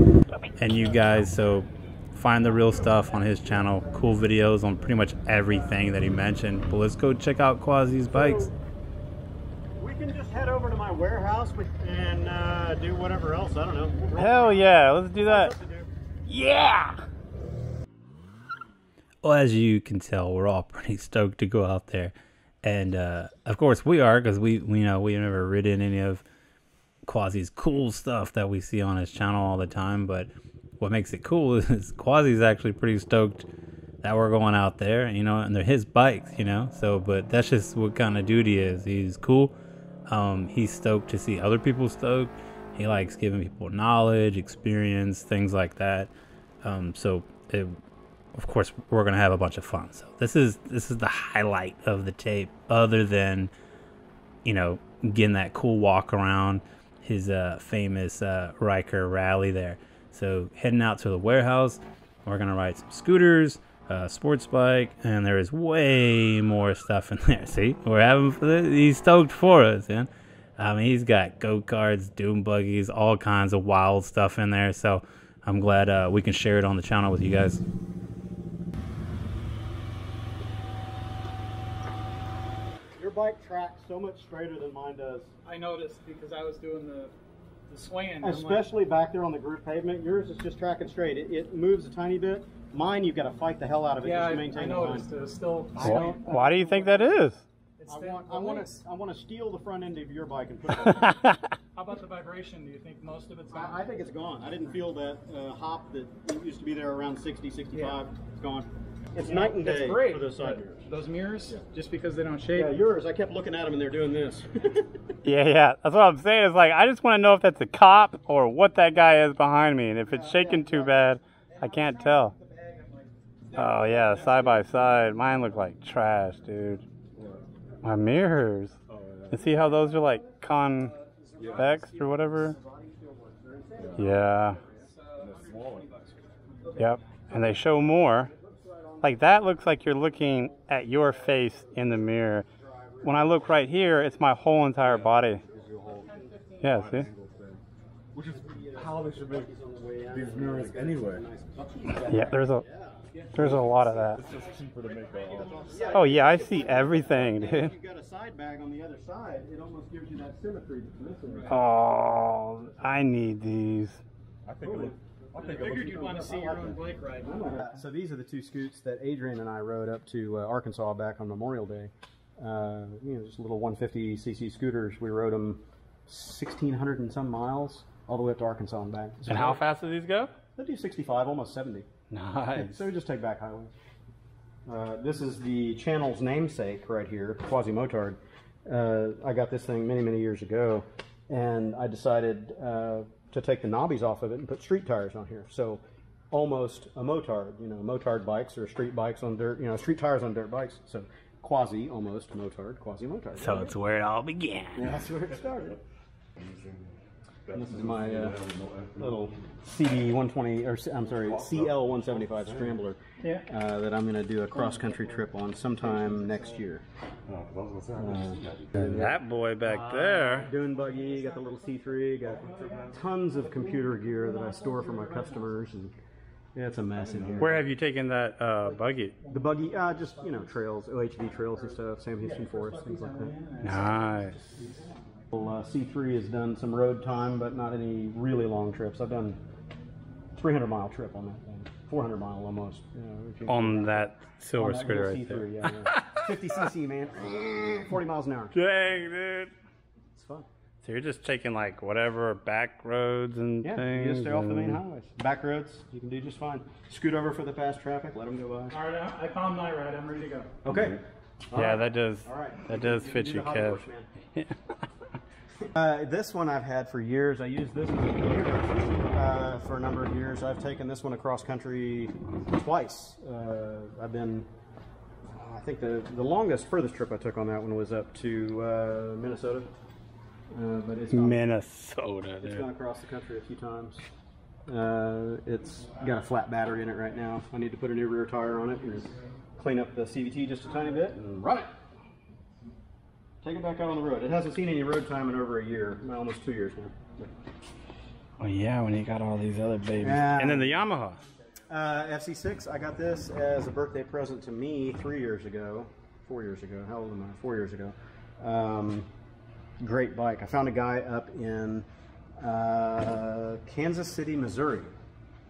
Speaker 3: and you guys. So find the real stuff on his channel. Cool videos on pretty much everything that he mentioned. But let's go check out Quasi's bikes.
Speaker 4: We can just head over to my warehouse and uh, do whatever else. I don't know.
Speaker 1: Hell yeah, let's do that.
Speaker 3: Yeah. Well, as you can tell, we're all pretty stoked to go out there, and uh, of course we are because we we know we've never ridden any of Quasi's cool stuff that we see on his channel all the time. But what makes it cool is Quasi's actually pretty stoked that we're going out there, you know, and they're his bikes, you know. So, but that's just what kind of dude he is. He's cool. Um, he's stoked to see other people stoked. He likes giving people knowledge, experience, things like that. Um, so, it, of course, we're gonna have a bunch of fun. So this is this is the highlight of the tape, other than you know getting that cool walk around his uh, famous uh, Ryker rally there. So heading out to the warehouse, we're gonna ride some scooters, uh, sports bike, and there is way more stuff in there. See, we're having he's stoked for us, man. I mean, he's got go karts, doom buggies, all kinds of wild stuff in there. So I'm glad uh, we can share it on the channel with you guys.
Speaker 4: Your bike tracks so much straighter than mine does.
Speaker 5: I noticed because I was doing the, the swinging. I'm like,
Speaker 4: Especially back there on the groove pavement. Yours is just tracking straight. It, it moves a tiny bit. Mine, you've got to fight the hell out of it
Speaker 5: yeah,
Speaker 4: just to maintain
Speaker 5: I
Speaker 4: the line.
Speaker 5: noticed. It was still.
Speaker 4: I.
Speaker 1: Why do you think that is?
Speaker 5: It's
Speaker 4: I want, I want to, I want to steal the front end of your bike and put it. on.
Speaker 5: How about the vibration? Do you think most of it's gone?
Speaker 4: I, I think it's gone. I didn't feel that uh, hop that used to be there around 60, 65.
Speaker 5: Yeah.
Speaker 4: It's gone. It's night and day
Speaker 5: great.
Speaker 4: for those side mirrors.
Speaker 5: Those mirrors, just because they don't shake.
Speaker 4: Yeah, yours. I kept looking at them and they're doing this.
Speaker 1: Yeah, yeah. That's what I'm saying. It's like I just want to know if that's a cop or what that guy is behind me, and if it's shaking too bad, I can't tell. Oh yeah, side by side. Mine look like trash, dude. My mirrors. Oh, and see how those are like convex or whatever? Yeah. Yep. And they show more. Like that looks like you're looking at your face in the mirror. When I look right here, it's my whole entire body. Yeah, see?
Speaker 6: Which is how they should make these mirrors anyway.
Speaker 1: Yeah, there's a there's a lot of that.
Speaker 6: It's just cheaper to make a.
Speaker 1: Oh yeah, I see everything, dude.
Speaker 4: you've got a side bag on the other side, it almost gives you that symmetry.
Speaker 1: Oh, I need these.
Speaker 6: I think it. I
Speaker 5: Figured you'd want to see your own bike ride.
Speaker 4: So these are the two scoots that Adrian and I rode up to uh, Arkansas back on Memorial Day. Uh, you know, just little 150 cc scooters. We rode them 1,600 and some miles all the way up to Arkansas and back. So
Speaker 1: And how fast do these go?
Speaker 4: They do 65, almost 70.
Speaker 1: Nice.
Speaker 4: So we just take back highways. Uh, this is the channel's namesake right here, Quasi Motard. Uh, I got this thing many, many years ago, and I decided uh, to take the knobbies off of it and put street tires on here. So almost a motard. You know, motard bikes or street bikes on dirt. You know, street tires on dirt bikes. So quasi, almost motard, quasi motard.
Speaker 1: So it's where it all began.
Speaker 4: Yeah, that's where it started. And this is my uh, little CD 120, or I'm sorry, CL 175 Scrambler
Speaker 5: Yeah.
Speaker 4: uh, that I'm going to do a cross country trip on sometime next year.
Speaker 1: That boy back there.
Speaker 4: Dune buggy, got the little C3, got tons of computer gear that I store for my customers, and yeah, it's a mess in here.
Speaker 1: Where have you taken that uh, buggy?
Speaker 4: The buggy, uh, just you know, trails, OHV trails and stuff, Sam Houston Forest, things like that.
Speaker 1: Nice.
Speaker 4: Well, uh, C3 has done some road time, but not any really long trips. I've done 300 mile trip on that thing, 400 mile almost. You know,
Speaker 1: On that
Speaker 4: on
Speaker 1: silver
Speaker 4: that
Speaker 1: scooter
Speaker 4: little
Speaker 1: right there.
Speaker 4: C3, yeah, yeah. 50 cc, man, 40 miles an hour.
Speaker 1: Dang, dude.
Speaker 4: It's fun.
Speaker 1: So you're just taking like whatever back roads and
Speaker 4: Yeah,
Speaker 1: things.
Speaker 4: you just stay off the main highways. Back roads, you can do just fine. Scoot over for the fast traffic, let them go by.
Speaker 5: All right, I found my ride. I'm ready to go.
Speaker 4: Okay.
Speaker 1: Yeah, that does.
Speaker 4: All right.
Speaker 1: That does
Speaker 4: You
Speaker 1: fit
Speaker 4: do
Speaker 1: you,
Speaker 4: the hot
Speaker 1: Kev.
Speaker 4: horse, man. Uh, this one I've had for years. I used this as a commuter uh, for a number of years. I've taken this one across country twice. Uh, I've been, I think the, the longest, furthest trip I took on that one was up to uh, Minnesota. Uh, but it's gone,
Speaker 1: Minnesota,
Speaker 4: it's gone across the country a few times. Uh, it's got a flat battery in it right now. I need to put a new rear tire on it and clean up the CVT just a tiny bit and run it. Take it back out on the road. It hasn't seen any road time in over a year, well, almost two years now.
Speaker 1: Oh yeah, when you got all these other babies.
Speaker 4: Yeah.
Speaker 1: And then the Yamaha.
Speaker 4: Uh, FZ6, I got this as a birthday present to me three years ago. Four years ago. How old am I? Four years ago. Um, great bike. I found a guy up in uh, Kansas City, Missouri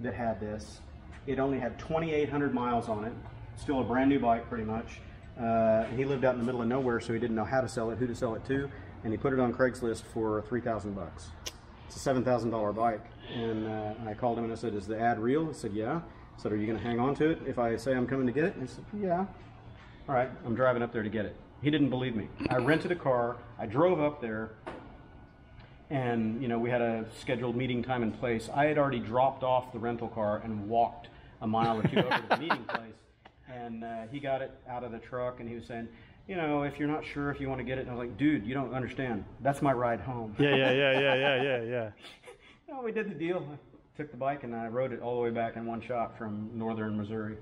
Speaker 4: that had this. It only had 2,800 miles on it. Still a brand new bike, pretty much. Uh, he lived out in the middle of nowhere, so he didn't know how to sell it, who to sell it to, and he put it on Craigslist for 3,000 bucks. It's a seven thousand dollar bike, and uh, I called him and I said, "Is the ad real?" He said, "Yeah." I said, "Are you going to hang on to it if I say I'm coming to get it?" And he said, "Yeah." All right, I'm driving up there to get it. He didn't believe me. I rented a car. I drove up there, and you know we had a scheduled meeting time and place. I had already dropped off the rental car and walked a mile or two over to the meeting place, and uh, he got it out of the truck and he was saying. You know, if you're not sure if you want to get it, and I was like, dude, you don't understand. That's my ride home.
Speaker 1: Yeah, yeah, yeah, yeah, yeah, yeah, yeah.
Speaker 4: No, we did the deal. I took the bike and I rode it all the way back in one shot from northern Missouri.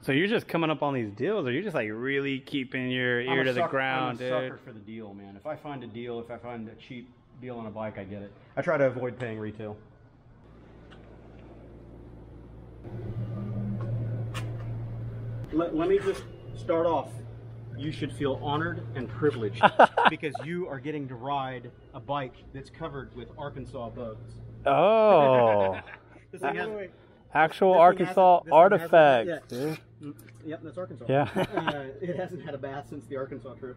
Speaker 1: So you're just coming up on these deals, or you're just like really keeping your ear to the
Speaker 4: sucker-
Speaker 1: ground,
Speaker 4: I'm a
Speaker 1: dude?
Speaker 4: sucker for the deal, man. If I find a deal, if I find a cheap deal on a bike, I get it. I try to avoid paying retail. Let, let me just start off. You should feel honored and privileged because you are getting to ride a bike that's covered with Arkansas bugs.
Speaker 1: Oh,
Speaker 4: This thing has-
Speaker 1: actual
Speaker 4: This
Speaker 1: Arkansas
Speaker 4: hasn't- thing hasn't-
Speaker 1: artifacts,
Speaker 4: yeah.
Speaker 1: dude.
Speaker 4: Mm, Yep, that's Arkansas.
Speaker 1: Yeah.
Speaker 4: uh, it hasn't had a bath since the Arkansas trip.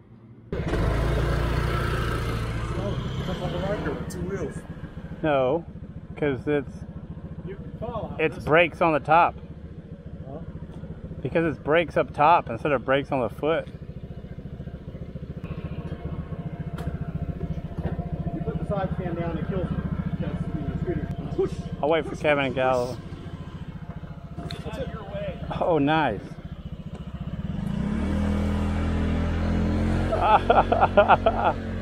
Speaker 1: No, because it's
Speaker 5: You can fall on
Speaker 1: it's
Speaker 5: this.
Speaker 1: brakes on the top. Because it's brakes up top instead of brakes on the foot.
Speaker 4: You put the side stand down, it kills you. The scooter.
Speaker 1: I'll wait for Kevin and Gallo.
Speaker 5: It's out your way.
Speaker 1: Oh, nice.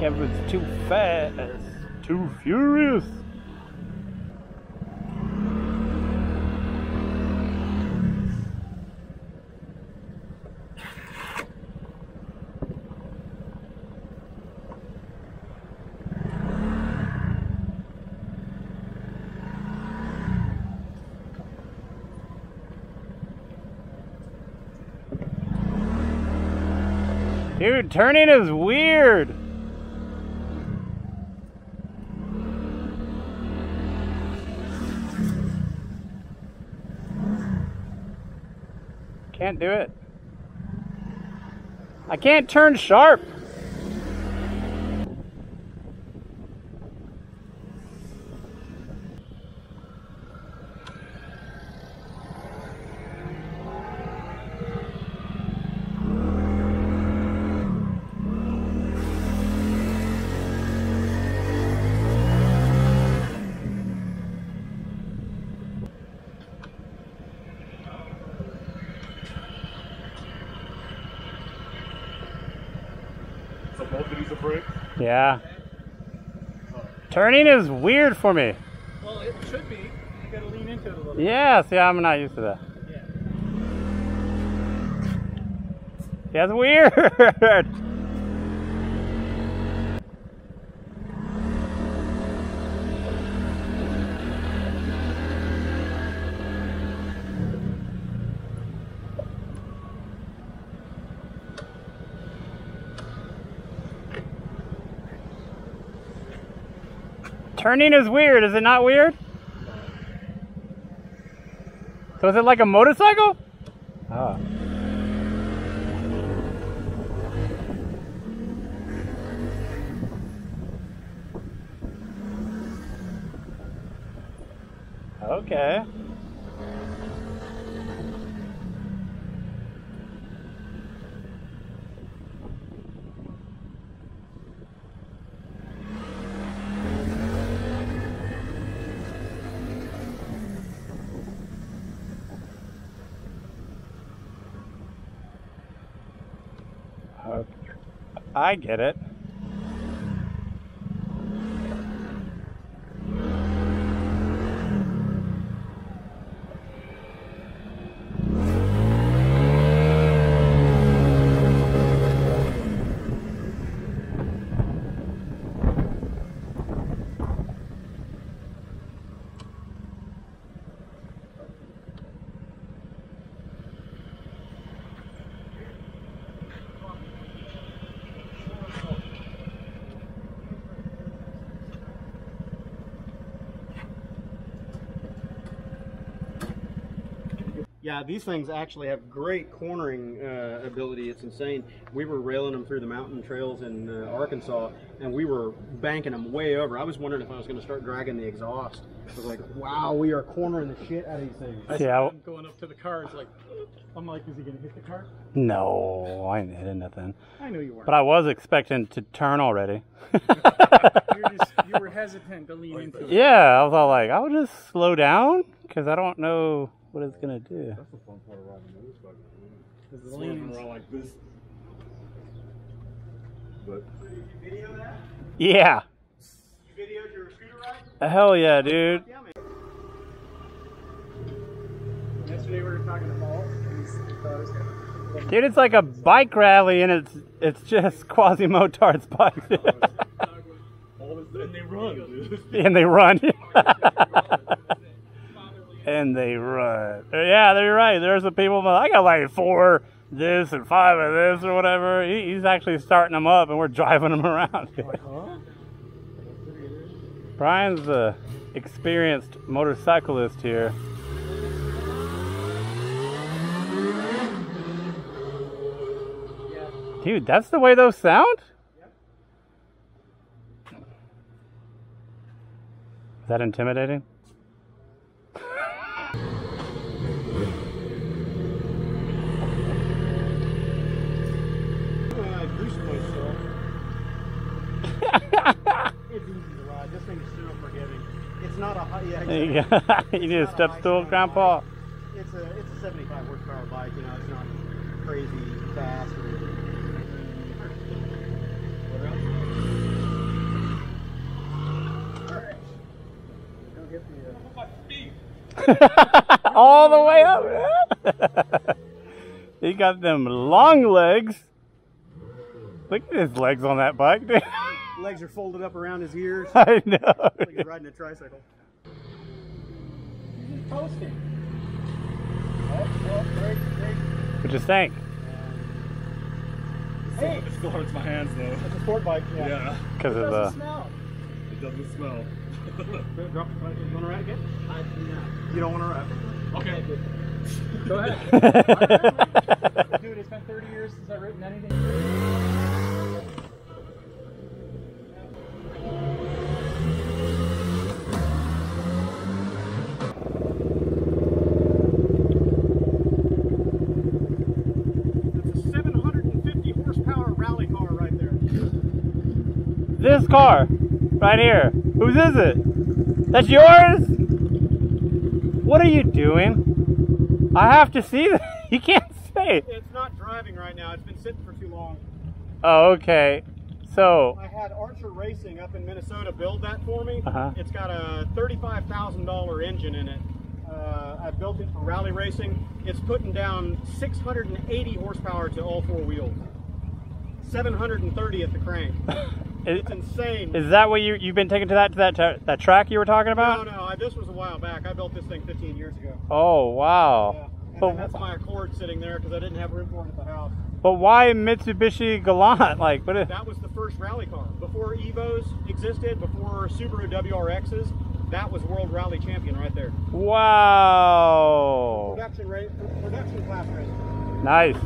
Speaker 1: Kevin's too fast, too furious. Dude, turning is weird. Can't do it. I can't turn sharp. Yeah. Turning is weird for me.
Speaker 5: Well, it should be. You gotta lean into it a little.
Speaker 1: Yeah, see, I'm not used to that. Yeah, it's weird. Turning is weird, is it not weird? So is it like a motorcycle? Oh. Okay. Okay. I get it.
Speaker 4: Yeah, these things actually have great cornering uh, ability. It's insane. We were railing them through the mountain trails in uh, Arkansas, and we were banking them way over. I was wondering if I was going to start dragging the exhaust. I was like, wow, we are cornering the shit out of these things.
Speaker 1: Yeah.
Speaker 5: I'm going up to the car. It's like, I'm like, is he gonna hit the car?
Speaker 1: No, I ain't hitting nothing.
Speaker 5: I knew you weren't.
Speaker 1: But I was expecting to turn already.
Speaker 5: you, were just, you were hesitant to lean into it.
Speaker 1: yeah, I was all like, I'll just slow down because I don't know what it's gonna do.
Speaker 6: That's the fun part of riding a motorcycle.
Speaker 5: Because the
Speaker 6: Swinging around like this. But
Speaker 4: Video that?
Speaker 1: Yeah.
Speaker 4: You videoed your scooter ride?
Speaker 1: Hell yeah, dude.
Speaker 4: Yeah, man.
Speaker 5: Yesterday we were talking to Paul, and he thought it was kind of
Speaker 1: Dude, it's like a bike rally and it's it's just Quasimotard's bike.
Speaker 6: and they run. dude.
Speaker 1: and they run. And they run. Yeah, they're right. There's the people. I got like four this and five of this or whatever. He's actually starting them up, and we're driving them around. Brian's the experienced motorcyclist here. Dude, that's the way those sound? Is that intimidating?
Speaker 4: Uh, grease point stuff. It's easy to ride. This thing is so forgiving. It's not a high. Yeah, exactly.
Speaker 1: you need a step stool, Grandpa?
Speaker 4: bike. It's a it's a 75 horsepower bike. You know, it's not crazy fast. Or anything. What else? Alright. Don't get the,
Speaker 1: All the way up. he got them long legs. Look at his legs on that bike, dude.
Speaker 4: Legs are folded up around his ears.
Speaker 1: I know.
Speaker 4: like he's riding a tricycle.
Speaker 5: toasting. Oh, oh, break, break.
Speaker 1: What you think?
Speaker 6: still, it still hurts my hands though.
Speaker 4: It's a sport bike. Yeah.
Speaker 6: Yeah,
Speaker 7: Because
Speaker 5: It
Speaker 7: of the.
Speaker 5: Uh, smell.
Speaker 6: it doesn't smell.
Speaker 4: Drop. You want to ride again?
Speaker 5: I do not.
Speaker 4: You don't want to ride.
Speaker 6: okay.
Speaker 5: Go ahead. Dude, it's been 30 years since I've written anything.
Speaker 4: That's a 750 horsepower rally car right there.
Speaker 7: This car, right here. Whose is it? That's yours? What are you doing? I have to see that. You can't say.
Speaker 4: It's not driving right now. It's been sitting for too long.
Speaker 7: Oh, okay. So,
Speaker 4: I had Archer Racing up in Minnesota build that for me.
Speaker 7: Uh-huh.
Speaker 4: It's got a $35,000 engine in it. Uh, I built it for rally racing. It's putting down 680 horsepower to all four wheels. 730 at the crank.
Speaker 7: is,
Speaker 4: It's insane.
Speaker 7: is that what you you've been taking to that to that to that track you were talking about?
Speaker 4: no, I, this was a while back. I built this thing 15 years ago.
Speaker 7: Oh, wow.
Speaker 4: Yeah. And
Speaker 7: But-
Speaker 4: that's my Accord sitting there because I didn't have room for it at the house.
Speaker 7: But why Mitsubishi Galant? Like, what is?
Speaker 4: That was the first rally car. Before Evos existed, before Subaru WRXs, that was World Rally Champion right there.
Speaker 7: Wow.
Speaker 4: Production rate, production class racing.
Speaker 7: Nice.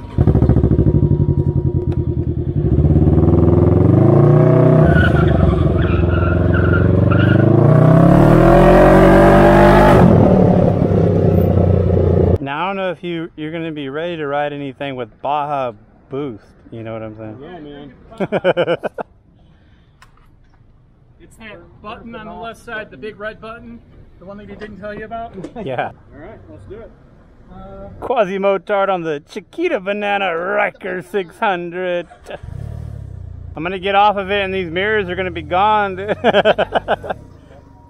Speaker 7: Now I don't know if you you're gonna be ready to ride anything with Baja Boost. You know what I'm saying?
Speaker 4: Yeah, man.
Speaker 5: It's that button on the left side, the big red button, the one that he didn't tell you about.
Speaker 7: yeah.
Speaker 4: All right, let's do it.
Speaker 5: Uh,
Speaker 7: QuasiMotard on the Chiquita Banana Ryker 600. I'm gonna get off of it, and these mirrors are gonna be gone. dude. I'm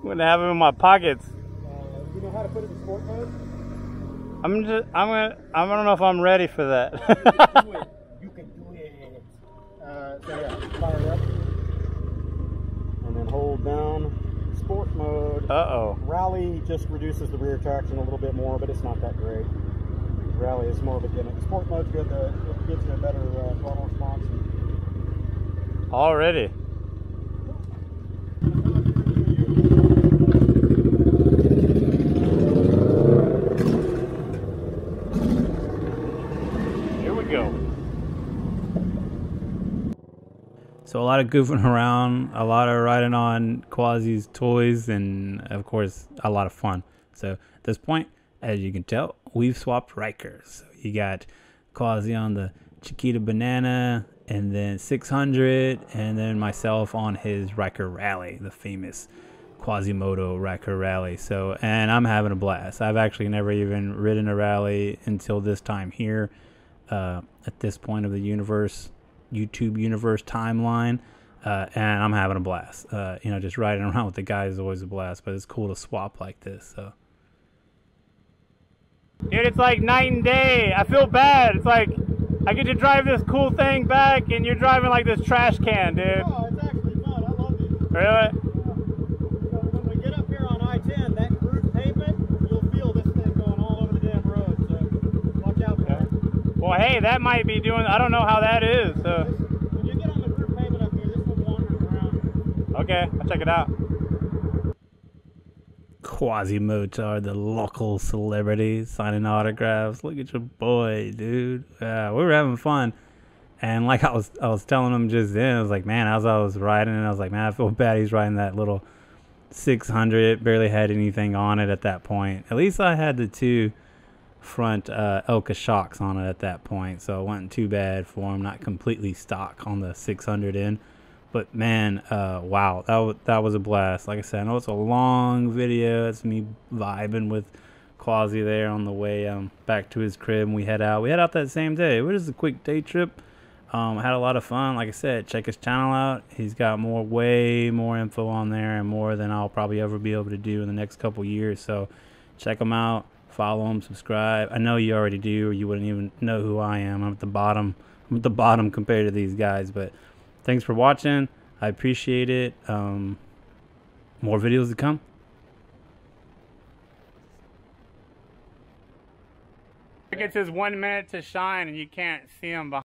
Speaker 7: gonna have them in my pockets.
Speaker 4: Uh, you know how to put it in sport mode?
Speaker 7: I'm just, I'm gonna, I don't know if I'm ready for that.
Speaker 4: Do it. You can do it. Uh, so yeah, fire it up. And then hold down sport mode.
Speaker 7: uh oh.
Speaker 4: Rally just reduces the rear traction a little bit more, but it's not that great. Rally is more of a gimmick. Sport mode's good. The, it gives you a better uh, throttle response.
Speaker 7: Already. Here we go.
Speaker 1: So a lot of goofing around, a lot of riding on Quasi's toys, and of course a lot of fun. So at this point, as you can tell, we've swapped Rykers. So you got Quasi on the Chiquita Banana, and then 600, and then myself on his Ryker Rally, the famous QuasiMotard Ryker Rally. So and I'm having a blast. I've actually never even ridden a rally until this time here. Uh, at this point of the universe, YouTube universe timeline, uh, and I'm having a blast. Uh, you know, just riding around with the guys is always a blast, but it's cool to swap like this. So
Speaker 7: Dude, it's like night and day. I feel bad. It's like I get to drive this cool thing back, and you're driving like this trash can, dude.
Speaker 4: Oh, it's actually fun. I love it.
Speaker 7: Really?
Speaker 4: So when we get up here on I-10, that cruise pavement, you'll feel this thing going all over the damn road. So watch out for it.
Speaker 7: Well, hey, that might be doing. I don't know how that is. So
Speaker 4: When you get on the cruise pavement up here, this one wanders around.
Speaker 7: okay, I'll check it out.
Speaker 1: QuasiMotard, the local celebrity, signing autographs. Look at your boy, dude. Yeah, we were having fun. And like I was, I was telling him just then, I was like, man, as I was riding, and I was like, man, I feel bad. He's riding that little 600. Barely had anything on it at that point. At least I had the two front uh, Elka shocks on it at that point, so it wasn't too bad for him. Not completely stock on the 600 in. But man, uh, wow, that was, that was a blast. Like I said, I know it's a long video. It's me vibing with Quasi there on the way um, back to his crib. We head out. We head out that same day. It was a quick day trip. Um, had a lot of fun. Like I said, check his channel out. He's got more, way more info on there, and more than I'll probably ever be able to do in the next couple years. So check him out. Follow them, Subscribe. I know you already do, or you wouldn't even know who I am. I'm at the bottom. I'm at the bottom compared to these guys, but thanks for watching. I appreciate it. Um, more videos to come.
Speaker 7: It gets his one minute to shine, and you can't see him behind.